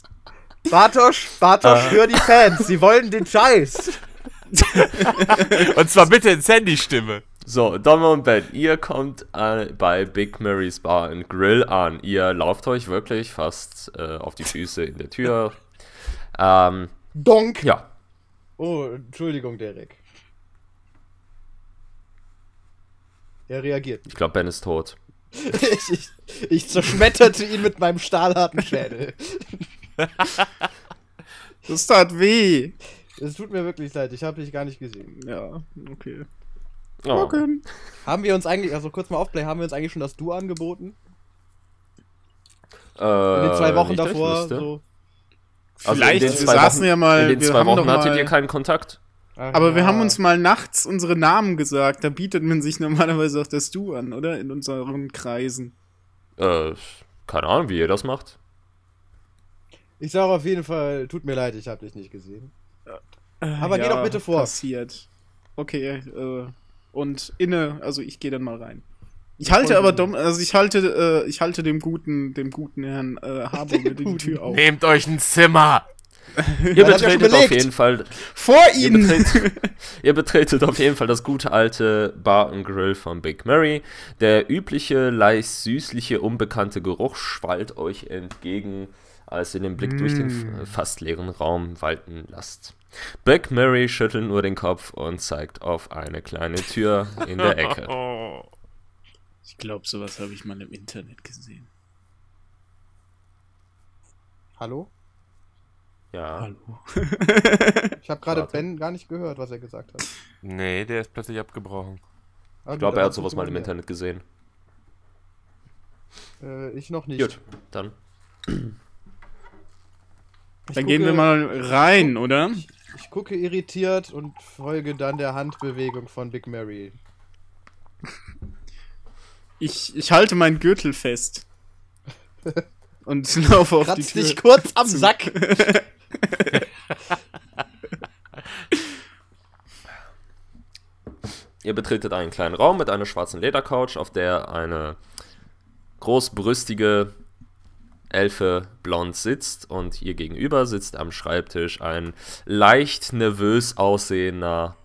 Bartosch, Bartosch, Ah. hör die Fans, sie wollen den Scheiß. Und zwar bitte in Sandy-Stimme. So, Donna und Ben, ihr kommt äh, bei Big Mary's Bar and Grill an. Ihr lauft euch wirklich fast äh, auf die Füße in der Tür. Ähm, Donk. ja. Oh, Entschuldigung, Derek. Er reagiert Ich glaube, Ben ist tot. nicht. ich, ich zerschmetterte ihn mit meinem stahlharten Schädel. Das tat weh. Es tut mir wirklich leid, ich habe dich gar nicht gesehen. Ja, okay. Oh. Okay. Haben wir uns eigentlich, also kurz mal Aufplay, haben wir uns eigentlich schon das Du angeboten? Äh, In den zwei Wochen ich davor, so. Also Vielleicht, in den wir zwei saßen Wochen, ja mal, in den wir zwei haben Wochen hattet mal, ihr keinen Kontakt. Ach Aber wir ja. haben uns mal nachts unsere Namen gesagt. Da bietet man sich normalerweise auch das Du an, oder? In unseren Kreisen. Äh, keine Ahnung, wie ihr das macht. Ich sage auf jeden Fall, tut mir leid, ich habe dich nicht gesehen. Aber geh doch bitte vor. Passiert. Okay, äh, und inne, also ich gehe dann mal rein. Ich halte aber dumm, also ich halte, äh, ich halte dem guten, dem guten Herrn äh, Harburger die Tür auf. Nehmt euch ein Zimmer. Ihr betretet auf jeden Fall Vor Ihr ihnen! betretet, ihr betretet auf jeden Fall das gute alte Bar and Grill von Big Mary. Der übliche, leicht süßliche, unbekannte Geruch schwallt euch entgegen, als ihr den Blick durch den f- fast leeren Raum walten lasst. Big Mary schüttelt nur den Kopf und zeigt auf eine kleine Tür in der Ecke. Ich glaube, sowas habe ich mal im Internet gesehen. Hallo? Ja, Hallo. Ich habe gerade. Ben gar nicht gehört, was er gesagt hat. Nee, der ist plötzlich abgebrochen. Ah, ich glaube, er hat sowas mal im Internet gesehen. Äh, ich noch nicht. Gut, dann. Ich Dann gehen wir gucke- mal rein, oder? Ich gucke irritiert und folge dann der Handbewegung von Big Mary. Ich, ich halte meinen Gürtel fest. Und laufe auf die Kratz Tür. dich kurz am zu. Sack. Ihr betretet einen kleinen Raum mit einer schwarzen Ledercouch, auf der eine großbrüstige Elfe blond sitzt und ihr gegenüber sitzt am Schreibtisch ein leicht nervös aussehender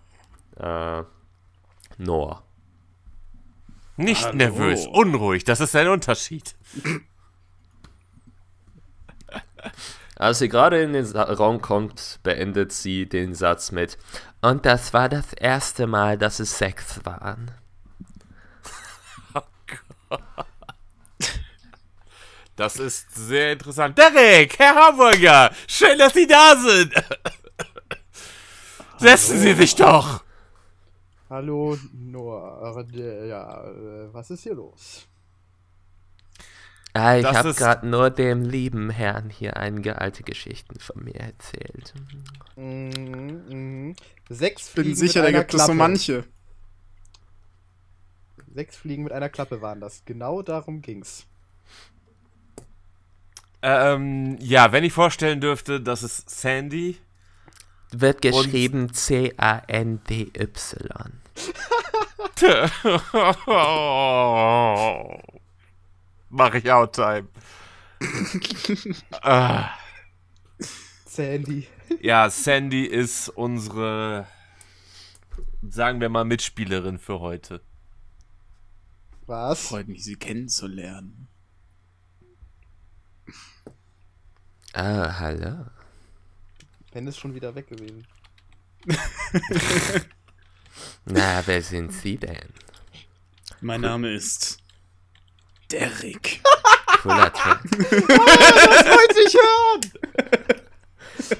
äh, Noah. Nicht Hallo. nervös, unruhig, das ist ein Unterschied. Als sie gerade in den Raum kommt, beendet sie den Satz mit Und das war das erste Mal, dass es Sex waren. Das ist sehr interessant. Derek, Herr Hamburger, schön, dass Sie da sind. Setzen Sie sich doch. Hallo, Noah. Äh, Ja, äh, was ist hier los? Ah, ich habe gerade nur dem lieben Herrn hier einige alte Geschichten von mir erzählt. Mhm, mhm. Sechs Ich bin Fliegen sicher, mit da einer gibt es so Klappe. manche. Sechs Fliegen mit einer Klappe waren das. Genau darum ging's. Ähm, ja, wenn ich vorstellen dürfte, das ist Sandy. Wird geschrieben C-A-N-D-Y. Mach ich Outtime. ah, Sandy. ja, Sandy ist unsere, sagen wir mal, Mitspielerin für heute. Was? Freut mich, Sie kennenzulernen. Ah, hallo. Ben ist schon wieder weg gewesen. Na, wer sind Sie denn? Mein Name ist Derek. Cooler Trench. Wollte ich hören!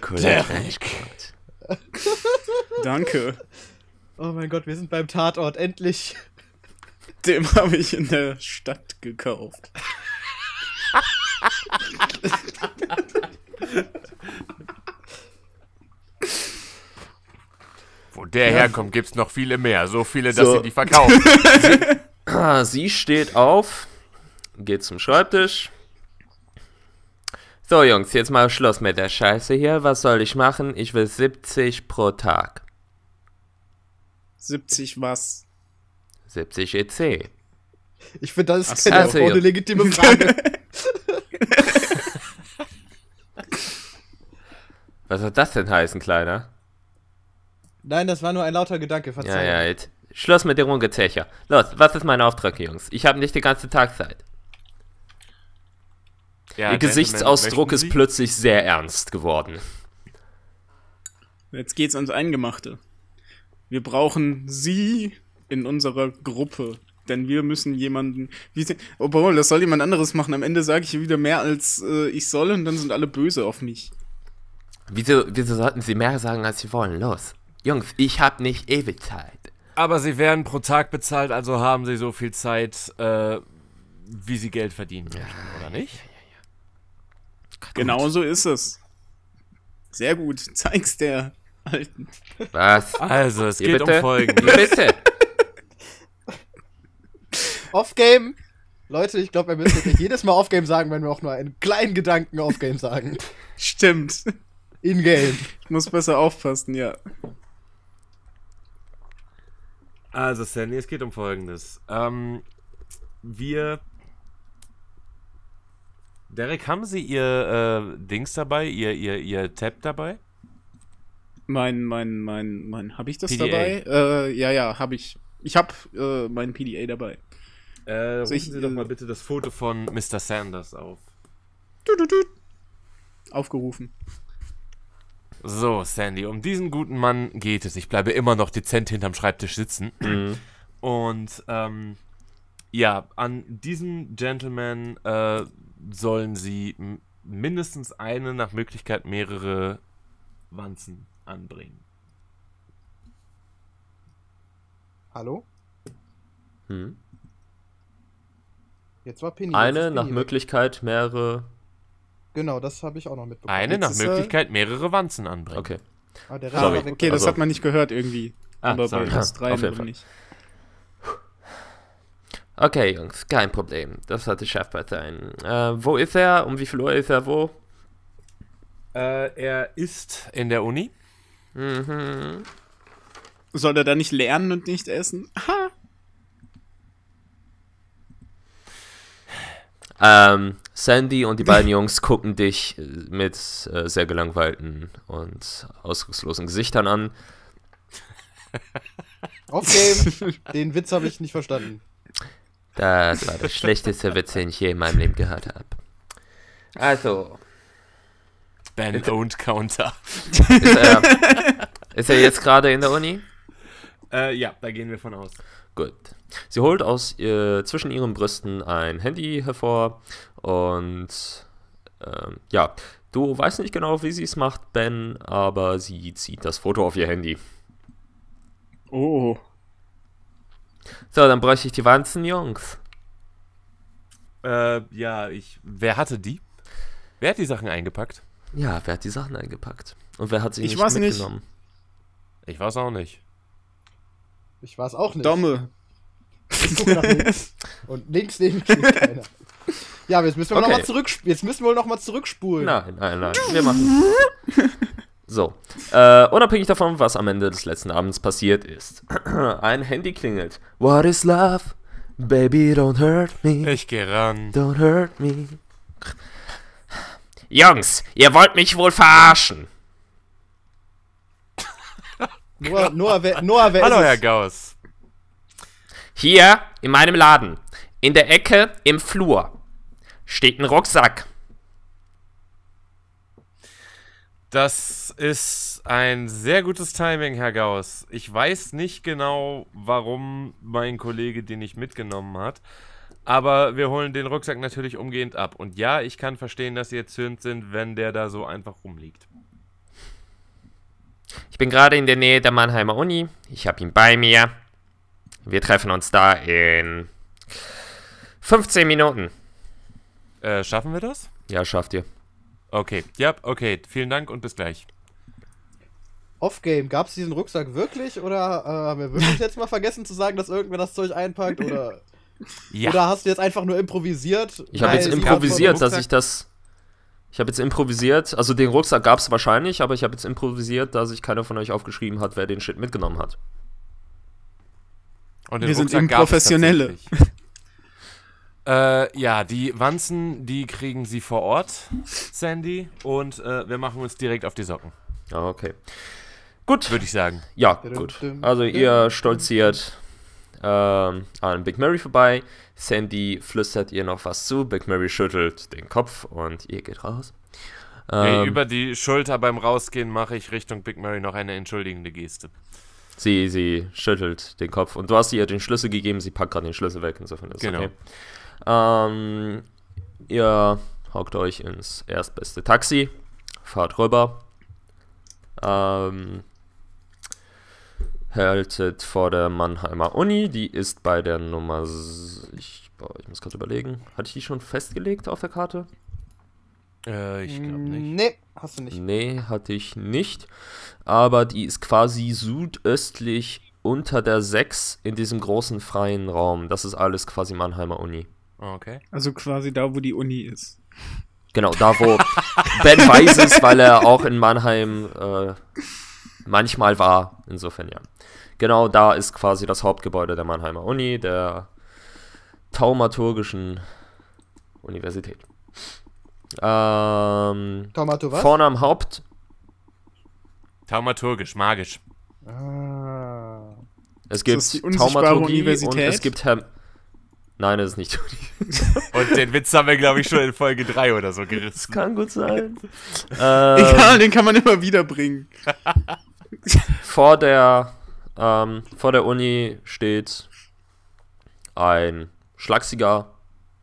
Cooler Trenchcoat. Danke. Oh mein Gott, wir sind beim Tatort, endlich. Den habe ich in der Stadt gekauft. Wo der herkommt, gibt's noch viele mehr. So viele, dass So. sie die verkaufen. Ah, sie steht auf, geht zum Schreibtisch. So, Jungs, jetzt mal Schluss mit der Scheiße hier. Was soll ich machen? Ich will 70 pro Tag. 70 was? 70 EC. Ich finde, das ist keine Also, eine ja. legitime Frage. Was soll das denn heißen, Kleiner? Nein, das war nur ein lauter Gedanke, Verzeihung. Ja, ja, jetzt. Schluss mit dem Rumgezecher. Los, was ist mein Auftrag, Jungs? Ich habe nicht die ganze Tag Zeit. Ja, Ihr Gesichtsausdruck ist plötzlich sehr ernst geworden. Jetzt geht's ans Eingemachte. Wir brauchen Sie in unserer Gruppe. Denn wir müssen jemanden. Wie, obwohl, das soll jemand anderes machen. Am Ende sage ich wieder mehr als äh, ich soll und dann sind alle böse auf mich. Wieso, wieso sollten Sie mehr sagen, als Sie wollen? Los. Jungs, ich habe nicht ewig Zeit. Aber sie werden pro Tag bezahlt, also haben sie so viel Zeit, äh, wie sie Geld verdienen möchten, oder nicht? Genau so ist es. Sehr gut. Zeig's der Alten. Was? Also, es geht bitte? um Folgendes. bitte? Off-Game. Leute, ich glaube, wir müssen jetzt nicht jedes Mal Off-Game sagen, wenn wir auch nur einen kleinen Gedanken Off-Game sagen. Stimmt. In-Game. Ich muss besser aufpassen, ja. Also, Sandy, es geht um Folgendes. Ähm, wir Derek, haben Sie Ihr äh, Dings dabei, Ihr, Ihr, Ihr Tab dabei? Mein, mein, mein, mein, habe ich das PDA. dabei? Äh, ja, ja, habe ich. Ich habe äh, meinen PDA dabei. Äh, rufen ich, Sie doch äh, mal bitte das Foto von Mr. Sanders auf. Tut, tut, tut. Aufgerufen. So, Sandy, um diesen guten Mann geht es. Ich bleibe immer noch dezent hinterm Schreibtisch sitzen. Mhm. Und ähm, ja, an diesen Gentleman äh, sollen sie mindestens eine, nach Möglichkeit mehrere Wanzen anbringen. Hallo? Hm. Jetzt war Penny. Eine, nach. Möglichkeit mehrere. Genau, das habe ich auch noch mitbekommen. Eine, Jetzt nach er- Möglichkeit mehrere Wanzen anbringen. Okay. Ah, der Rest Sorry. weg. Okay, das Also- hat man nicht gehört irgendwie. Ah, Aber sorry. bei uns Ja, drei nicht. Okay, Jungs, kein Problem. Das Chef bei sein. Äh, wo ist er? Um wie viel Uhr ist er wo? Äh, er ist in der Uni. Mhm. Soll er da nicht lernen und nicht essen? Ha! Ähm, Sandy und die beiden Jungs gucken dich äh, mit äh, sehr gelangweilten und ausdruckslosen Gesichtern an. Off-Game. Den Witz habe ich nicht verstanden. Das war das schlechteste Witz, den ich je in meinem Leben gehört habe. Also, Ben Owned Counter. ist er, ist er jetzt gerade in der Uni? Äh, ja, da gehen wir von aus. Gut. Sie holt aus äh, zwischen ihren Brüsten ein Handy hervor und ähm, ja, du weißt nicht genau, wie sie es macht, Ben, aber sie zieht das Foto auf ihr Handy. Oh. So, dann bräuchte ich die Wanzen, Jungs. Äh, ja, ich. Wer hatte die? Wer hat die Sachen eingepackt? Ja, wer hat die Sachen eingepackt? Und wer hat sie Ich nicht weiß nicht. mitgenommen? Ich weiß auch nicht. Ich war es auch nicht. Domme. Ich gucke nach links. Und links neben mir steht keiner. Ja, jetzt müssen wir Okay. noch mal zurück. Jetzt müssen wir noch mal zurückspulen. Nein, nein, nein. Wir machen. So. Äh, unabhängig davon, was am Ende des letzten Abends passiert ist. Ein Handy klingelt. What is love? Baby, don't hurt me. Ich geh ran. Don't hurt me. Jungs, ihr wollt mich wohl verarschen. Noah, Noah, wer, Noah, wer Hallo, ist Herr es? Gauss. Hier in meinem Laden, in der Ecke im Flur, steht ein Rucksack. Das ist ein sehr gutes Timing, Herr Gauss. Ich weiß nicht genau, warum mein Kollege den nicht mitgenommen hat. Aber wir holen den Rucksack natürlich umgehend ab. Und ja, ich kann verstehen, dass Sie erzürnt sind, wenn der da so einfach rumliegt. Ich bin gerade in der Nähe der Mannheimer Uni. Ich habe ihn bei mir. Wir treffen uns da in 15 Minuten. Äh, schaffen wir das? Ja, schafft ihr. Okay, ja, okay. Vielen Dank und bis gleich. Off-Game. Gab es diesen Rucksack wirklich? Oder äh, haben wir wirklich jetzt mal vergessen zu sagen, dass irgendwer das Zeug einpackt? Oder, Ja. oder hast du jetzt einfach nur improvisiert? Ich habe jetzt sie improvisiert, dass ich das. Ich habe jetzt improvisiert, also den Rucksack gab es wahrscheinlich, aber ich habe jetzt improvisiert, dass sich keiner von euch aufgeschrieben hat, wer den Shit mitgenommen hat. Und den Wir sind Rucksack es Professionelle. äh, ja, die Wanzen, die kriegen sie vor Ort, Sandy. Und äh, wir machen uns direkt auf die Socken, Ja, okay. Gut, würde ich sagen. ja, gut. Also ihr stolziert ähm, an Big Mary vorbei. Sandy flüstert ihr noch was zu. Big Mary schüttelt den Kopf und ihr geht raus. Ähm, über die Schulter beim Rausgehen mache ich Richtung Big Mary noch eine entschuldigende Geste. sie, sie schüttelt den Kopf und du hast ihr den Schlüssel gegeben. Sie packt gerade den Schlüssel weg. Insofern ist es Genau. okay. Ähm, ihr hockt euch ins erstbeste Taxi, fahrt rüber, ähm, haltet vor der Mannheimer Uni, die ist bei der Nummer, ich, boah, ich muss gerade überlegen, hatte ich die schon festgelegt auf der Karte? Äh, ich glaube nicht. Nee, hast du nicht. Nee, hatte ich nicht, aber die ist quasi südöstlich unter der 6 in diesem großen freien Raum. Das ist alles quasi Mannheimer Uni. Okay. Also quasi da, wo die Uni ist. Genau, da wo Ben weiß es, weil er auch in Mannheim äh, manchmal war. Insofern ja. Genau da ist quasi das Hauptgebäude der Mannheimer Uni, der Taumaturgischen Universität. Ähm, Tomato was? vorne am Haupt. Taumaturgisch, magisch. Ah. Es gibt das die unsichtbare Taumaturgie und Universität? es gibt Herm Nein, das ist nicht. Und den Witz haben wir, glaube ich, schon in Folge 3 oder so gerissen. kann gut sein. ähm, Egal, den kann man immer wieder bringen. Vor der ähm, vor der Uni steht ein schlachsiger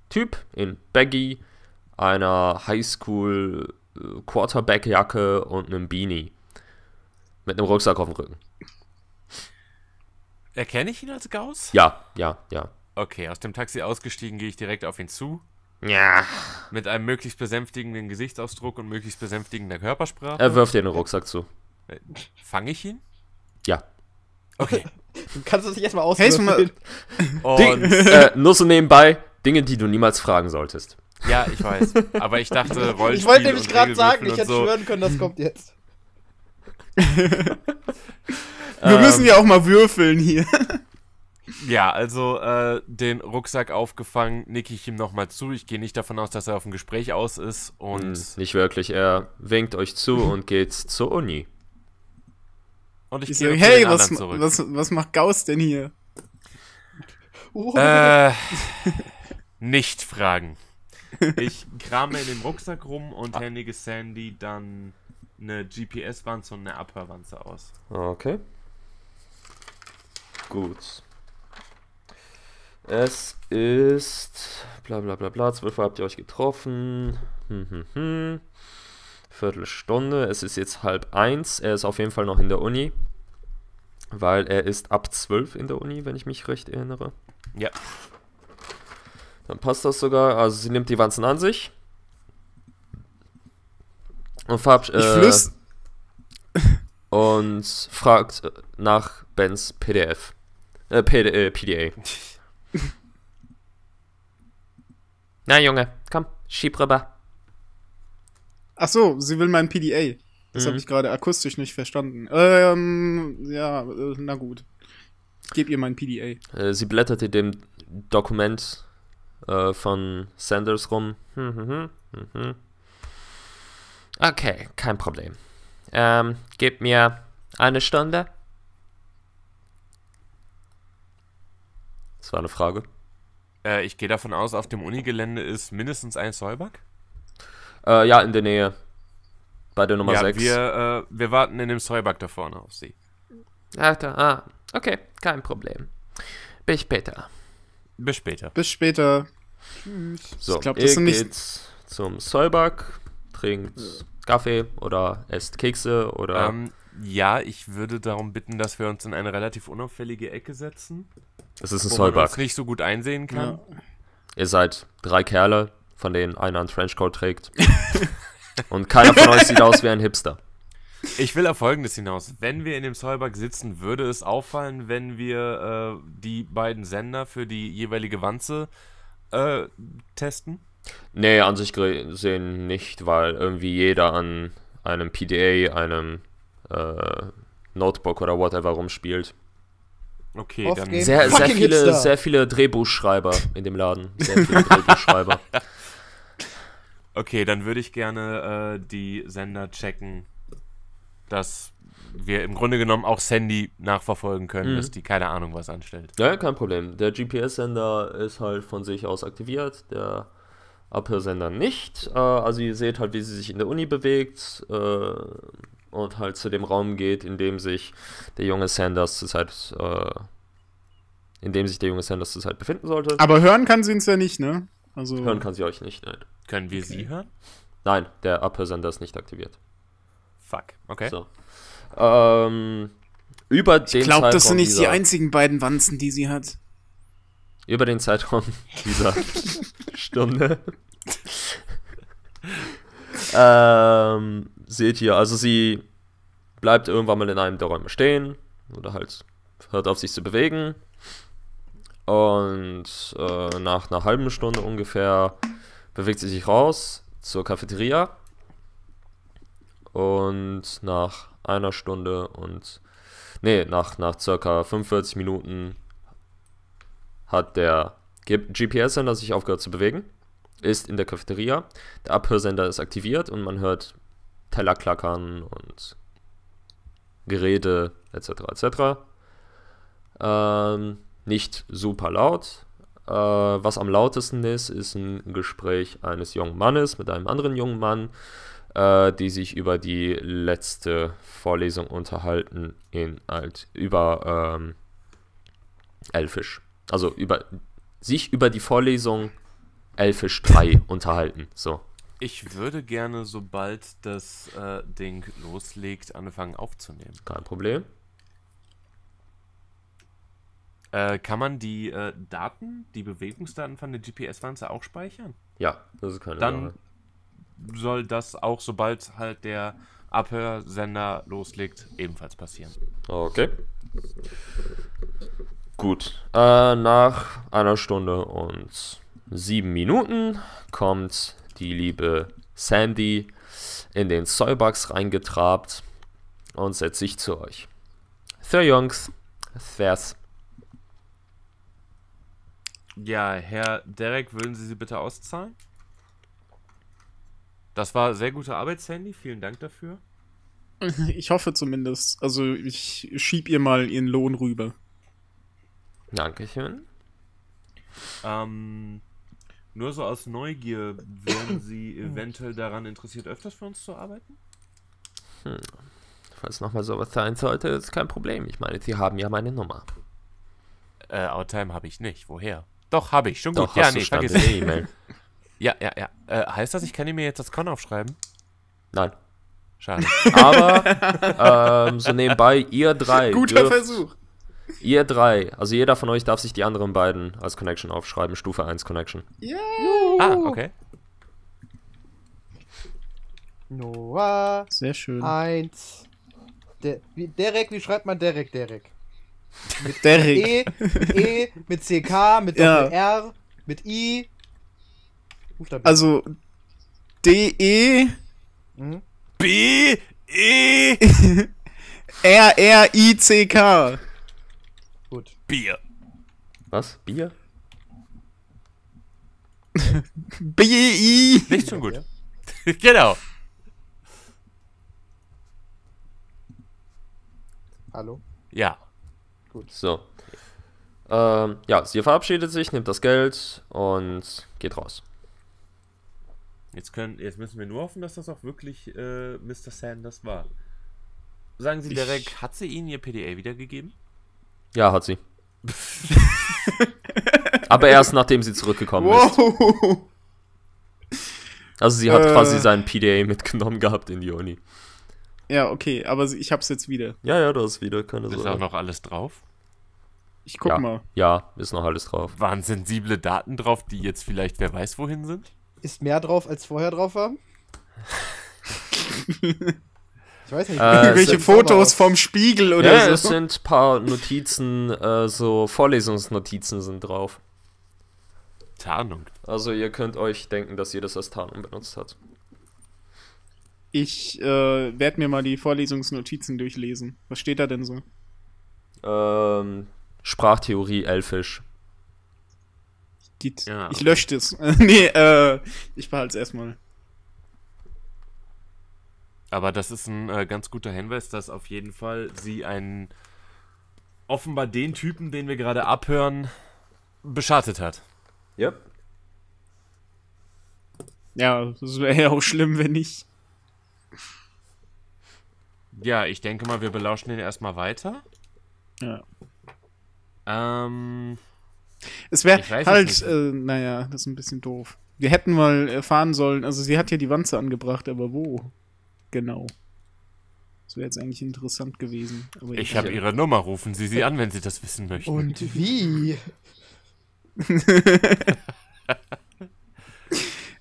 Typ in Baggy, einer Highschool äh, Quarterback Jacke und einem Beanie mit einem Rucksack auf dem Rücken. Erkenne ich ihn als Gauss? Ja, ja, ja. Okay, aus dem Taxi ausgestiegen gehe ich direkt auf ihn zu. Ja. Mit einem möglichst besänftigenden Gesichtsausdruck und möglichst besänftigender Körpersprache. Er wirft dir den Rucksack zu. Fange ich ihn? Ja. Okay. Du kannst das nicht erstmal Hey, auswürfeln. Ding, Und äh, nur so nebenbei, Dinge, die du niemals fragen solltest. ja, ich weiß. Aber ich dachte, Rollenspiel Ich wollte nämlich gerade sagen, ich hätte so. schwören können, das kommt jetzt. Wir Ähm, müssen ja auch mal würfeln hier. Ja, also äh, den Rucksack aufgefangen, nicke ich ihm nochmal zu. Ich gehe nicht davon aus, dass er auf dem Gespräch aus ist. Und Hm, Nicht wirklich. Er winkt euch zu und geht zur Uni. Und ich, Ich gehe sage, hey, was, was, was macht Gauss denn hier? Oh, Äh, nicht fragen. Ich krame in dem Rucksack rum und händige Sandy dann eine GPS-Wanze und eine Abhörwanze aus. Okay. Gut. Es ist. Bla bla bla bla. 12 Uhr habt ihr euch getroffen. Hm, hm, hm. Viertelstunde. Es ist jetzt halb eins. Er ist auf jeden Fall noch in der Uni. Weil er ist ab 12 in der Uni, wenn ich mich recht erinnere. Ja. Dann passt das sogar. Also sie nimmt die Wanzen an sich. Und Ich äh, und fragt nach Bens PDF. Äh, PD, äh, PDA. Na Junge, komm, schieb rüber. Ach so, sie will mein PDA. Das Mhm. habe ich gerade akustisch nicht verstanden. Ähm, ja, äh, na gut. Ich gebe ihr mein PDA. Äh, sie blättert in dem Dokument äh, von Sanders rum. Hm, hm, hm. Okay, kein Problem. Ähm, gib mir eine Stunde. Das war eine Frage. Äh, ich gehe davon aus, auf dem Unigelände ist mindestens ein Zollback. Äh, ja, in der Nähe. Bei der Nummer ja, 6. wir, äh, wir warten in dem Zollback da vorne auf sie. Ach, da, ah, okay, kein Problem. Bis später. Bis später. Bis später. Tschüss. So, ich glaube, ihr das sind nicht. geht zum Sollback, trinkt Kaffee oder esst Kekse oder... Ähm, ja, ich würde darum bitten, dass wir uns in eine relativ unauffällige Ecke setzen, es ist ein wo man uns nicht so gut einsehen kann. Ja. Ihr seid drei Kerle, von denen einer einen Trenchcoat trägt. Und keiner von euch sieht aus wie ein Hipster. Ich will auf Folgendes hinaus. Wenn wir in dem Zollback sitzen, würde es auffallen, wenn wir äh, die beiden Sender für die jeweilige Wanze äh, testen? Nee, an sich gesehen nicht, weil irgendwie jeder an einem PDA, einem äh, Notebook oder whatever rumspielt. Okay, Off dann. Sehr, sehr, viele, Hipster. sehr viele Drehbuchschreiber in dem Laden. Sehr viele Drehbuchschreiber. Okay, dann würde ich gerne äh, die Sender checken, dass wir im Grunde genommen auch Sandy nachverfolgen können, Mhm. dass die keine Ahnung was anstellt. Ja, kein Problem. Der GPS-Sender ist halt von sich aus aktiviert, der Abhörsender nicht. Äh, also ihr seht halt, wie sie sich in der Uni bewegt äh, und halt zu dem Raum geht, in dem sich der junge Sanders zurzeit äh, in dem sich der junge Sanders zurzeit befinden sollte. Aber hören kann sie uns ja nicht, ne? Also. Hören kann sie euch nicht, nein. Können wir sie hören? Nein, der Abhörsender ist nicht aktiviert. Fuck. Okay. So. Ähm, über den ich glaube, das sind Zeitraum nicht die dieser- einzigen beiden Wanzen, die sie hat. über den Zeitraum dieser Stunde. ähm, seht ihr, also sie bleibt irgendwann mal in einem der Räume stehen oder halt hört auf sich zu bewegen. Und äh, nach einer halben Stunde ungefähr bewegt sie sich raus zur Cafeteria. Und nach einer Stunde und nee, nach, nach circa 45 Minuten hat der GPS-Sender sich aufgehört zu bewegen ist in der Cafeteria. Der Abhörsender ist aktiviert und man hört Teller klackern und Gerede etc. etc. Ähm, nicht super laut. Äh, was am lautesten ist, ist ein Gespräch eines jungen Mannes mit einem anderen jungen Mann, äh, die sich über die letzte Vorlesung unterhalten in halt über ähm, Elfisch. Also über sich über die Vorlesung Elfisch 3 unterhalten. So. Ich würde gerne, sobald das äh, Ding loslegt, anfangen aufzunehmen. Kein Problem. Äh, kann man die äh, Daten, die Bewegungsdaten von der GPS-Wanze auch speichern? Ja, das ist keine Dann Sache. soll das auch, sobald halt der Abhörsender loslegt, ebenfalls passieren. Okay. Gut. Äh, nach einer Stunde und sieben Minuten kommt die liebe Sandy in den Soybox reingetrabt und setzt sich zu euch. Für Jungs, Vers. Ja, Herr Derek, würden Sie sie bitte auszahlen? Das war sehr gute Arbeit, Sandy. Vielen Dank dafür. Ich hoffe zumindest. Also ich schieb ihr mal ihren Lohn rüber. Dankeschön. Ähm, nur so aus Neugier, wären Sie eventuell daran interessiert, öfters für uns zu arbeiten? Falls nochmal sowas sein sollte, ist kein Problem. Ich meine, Sie haben ja meine Nummer. Äh, Outtime habe ich nicht. Woher? Doch, habe ich. Schon Doch, gut. Ja, hast du nee, stand vergiss E-Mail. Ja, ja, ja. Äh, heißt das, ich kann mir jetzt das Con aufschreiben? Nein. Schade. Aber ähm, so nebenbei, ihr drei. Guter dürft, Versuch. Ihr drei, also jeder von euch darf sich die anderen beiden als Connection aufschreiben. Stufe 1 Connection. ah, okay. Noah, Sehr schön. eins. Der, wie, Derek, wie schreibt man Derek, Derek? Derek. E, E, mit CK, mit Ja. Doppel-R, mit I. Buchstaben. Also D-E Mhm. B, E, R-R-I-C-K. Gut. Bier. Was? Bier? B-I. Nicht schon gut. genau. Hallo? Ja. So. Ähm, ja, sie verabschiedet sich, nimmt das Geld und geht raus. Jetzt, können, jetzt müssen wir nur hoffen, dass das auch wirklich äh, Mr. Sanders war. Sagen Sie, Ich- Derek, hat sie Ihnen Ihr PDA wiedergegeben? Ja, hat sie. Aber erst nachdem sie zurückgekommen ist. Wow. Also sie hat Äh. quasi seinen PDA mitgenommen gehabt in die Uni. Ja, okay, aber ich hab's jetzt wieder. Ja, ja, das ist wieder keine Ist auch Sorge. noch alles drauf? Ich guck Ja. mal. Ja, ist noch alles drauf. Waren sensible Daten drauf, die jetzt vielleicht wer weiß wohin sind? Ist mehr drauf, als vorher drauf war? ich weiß nicht. Äh, Irgendwelche sind Fotos vom Spiegel oder ja, es so. sind ein paar Notizen, äh, so Vorlesungsnotizen sind drauf. Tarnung. Also ihr könnt euch denken, dass ihr das als Tarnung benutzt hat. Ich äh, werde mir mal die Vorlesungsnotizen durchlesen. Was steht da denn so? Ähm, Sprachtheorie Elfisch. Geht. Ja, ich okay. lösche das. nee, äh, ich behalte es erstmal. Aber das ist ein äh, ganz guter Hinweis, dass auf jeden Fall sie einen offenbar den Typen, den wir gerade abhören, beschattet hat. Ja. Ja, das wäre ja auch schlimm, wenn nicht. Ja, ich denke mal, wir belauschen den erstmal weiter. Ja. Ähm, Es wäre halt, äh, naja, das ist ein bisschen doof. Wir hätten mal erfahren sollen, also sie hat ja die Wanze angebracht, aber wo? Genau. Das wäre jetzt eigentlich interessant gewesen. Aber ich habe ihre Nummer, rufen Sie sie an, wenn Sie das wissen möchten. Und wie?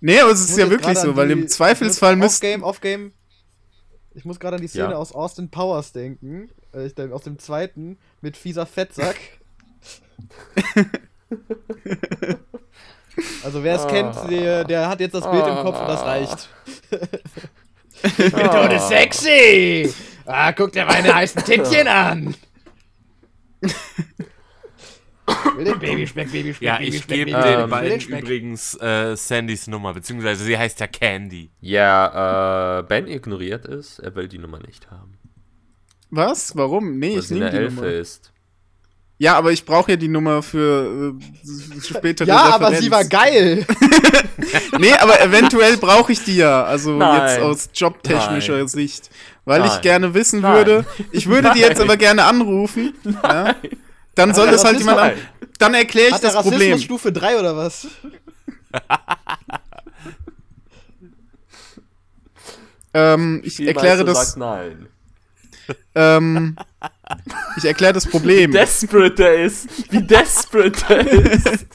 Nee, aber es ist ja wirklich so, weil die- im Zweifelsfall ich muss- müsste. Off-Game, Off-Game. Ich muss gerade an die Szene Ja. aus Austin Powers denken. Äh, ich denke, aus dem zweiten mit fieser Fettsack. also wer es kennt, der, der hat jetzt das Bild im Kopf und das reicht. ich bin Ah. sexy! Ah, guck dir meine heißen Tittchen an! den Babyspeck, Babyspeck, Ja, ich Babyspeck, gebe den Ähm, beiden übrigens äh, Sandys Nummer, beziehungsweise sie heißt ja Candy. Ja, äh, Ben ignoriert es. Er will die Nummer nicht haben. Was? Warum? Nee, Weil ich nehme die Elfe Nummer. ist. Ja, aber ich brauche ja die Nummer für äh, spätere Ja, aber Referenz. sie war geil. Nee, aber eventuell brauche ich die ja. Also Nein. jetzt aus jobtechnischer Nein. Sicht. Weil ich Nein. gerne wissen Nein. würde, ich würde die jetzt aber gerne anrufen. Ja? Dann soll das halt jemand an. Dann erkläre ich Hat der das Problem. Stufe 3 oder was? Ähm, ich erkläre das. sagt nein. Ähm, ich erkläre das Problem. Desperate er ist. Wie desperate er ist.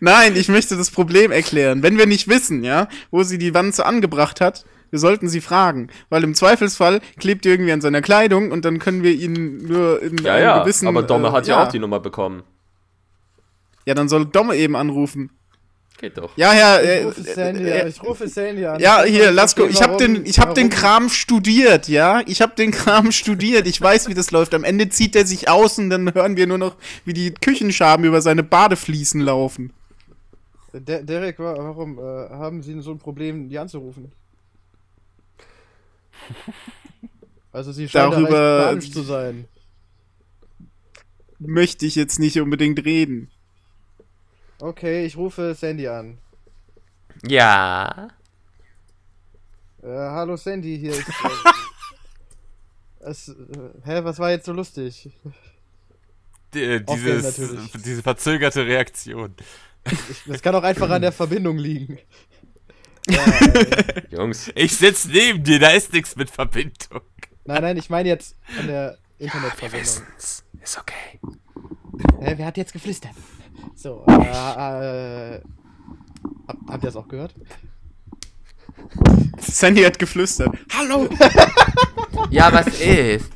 Nein, ich möchte das Problem erklären. Wenn wir nicht wissen, ja, wo sie die Wanze angebracht hat, wir sollten sie fragen. Weil im Zweifelsfall klebt die irgendwie an seiner Kleidung und dann können wir ihn nur in Ja, einem ja. gewissen. Aber Domme äh, hat ja. auch die Nummer bekommen. Ja, dann soll Domme eben anrufen. Geht doch. Ja, Herr. Ich Äh, rufe Sandy äh, an. Ich rufe Sandy an. ja, Ich hier, Lasko, nicht, ich habe den, ich hab den Kram studiert, ja? Ich habe den Kram studiert. Ich weiß, wie das läuft. Am Ende zieht er sich aus und dann hören wir nur noch, wie die Küchenschaben über seine Badefliesen laufen. Der, Derek, wa- warum äh, haben Sie so ein Problem, die anzurufen? Also Sie scheinen Darüber- zu sein. Möchte ich jetzt nicht unbedingt reden. Okay, ich rufe Sandy an. Ja. Äh, hallo Sandy, hier ist. Äh, es, äh, hä, was war jetzt so lustig? Die, äh, dieses, diese verzögerte Reaktion. Ich, das kann auch einfach an der Verbindung liegen. Ja, äh, Jungs. Ich sitz neben dir, da ist nichts mit Verbindung. nein, nein, ich meine jetzt an der Internetverbindung. wissen's. Ist okay. Hä, wer hat jetzt geflüstert? So, äh, äh, hab, habt ihr das auch gehört? Sandy hat geflüstert. Hallo! Ja, was ist?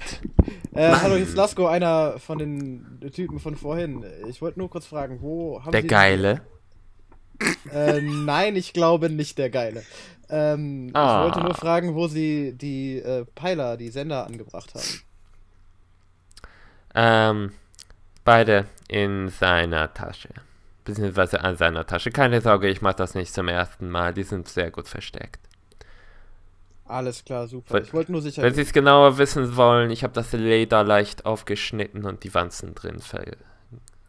Äh, hallo, hier ist Lasko, einer von den Typen von vorhin. Ich wollte nur kurz fragen, wo haben Der Sie... Geile. Äh, nein, ich glaube nicht der Geile. Ähm, Ah. Ich wollte nur fragen, wo Sie die äh, Peiler, die Sender angebracht haben. Ähm, beide in seiner Tasche. Beziehungsweise an seiner Tasche. Keine Sorge, ich mache das nicht zum ersten Mal. Die sind sehr gut versteckt. Alles klar, super. Wenn- ich wollte nur sicher Wenn Sie es genauer wissen wollen, ich habe das Leder leicht aufgeschnitten und die Wanzen drin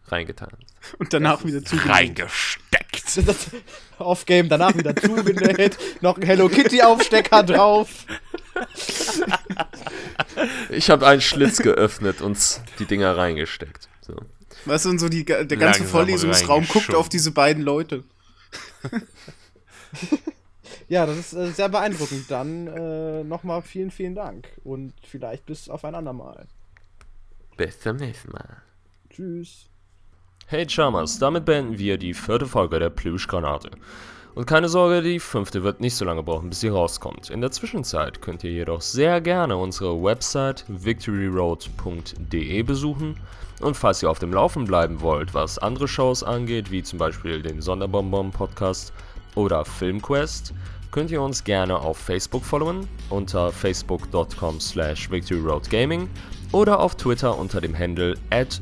reingetan. Und danach wieder zugelegt. Reingesteckt. Off-Game danach wieder zugenäht, noch ein Hello Kitty Aufstecker drauf. Ich habe einen Schlitz geöffnet und die Dinger reingesteckt. So. Weißt du, und so die, der ganze Langsam Vorlesungsraum guckt auf diese beiden Leute. Ja, das ist äh, sehr beeindruckend. Dann äh, nochmal vielen, vielen Dank. Und vielleicht bis auf ein andermal. Bis zum nächsten Mal. Tschüss. Hey Chamas, damit beenden wir die vierte Folge der Plüschgranate. Und keine Sorge, die fünfte wird nicht so lange brauchen, bis sie rauskommt. In der Zwischenzeit könnt ihr jedoch sehr gerne unsere Website victoryroad.de besuchen. Und falls ihr auf dem Laufen bleiben wollt, was andere Shows angeht, wie zum Beispiel den Sonderbonbon Podcast oder Filmquest, könnt ihr uns gerne auf Facebook followen unter facebook.com slash victoryroadgaming oder auf Twitter unter dem Handle yt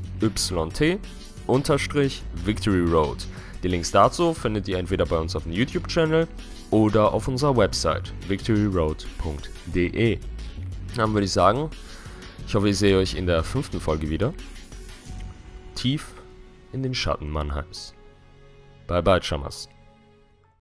unterstrich Victory Road. Die Links dazu findet ihr entweder bei uns auf dem YouTube-Channel oder auf unserer Website victoryroad.de. Dann würde ich sagen, ich hoffe, ich sehe euch in der fünften Folge wieder. Tief in den Schatten Mannheims. Bye bye, Chamas.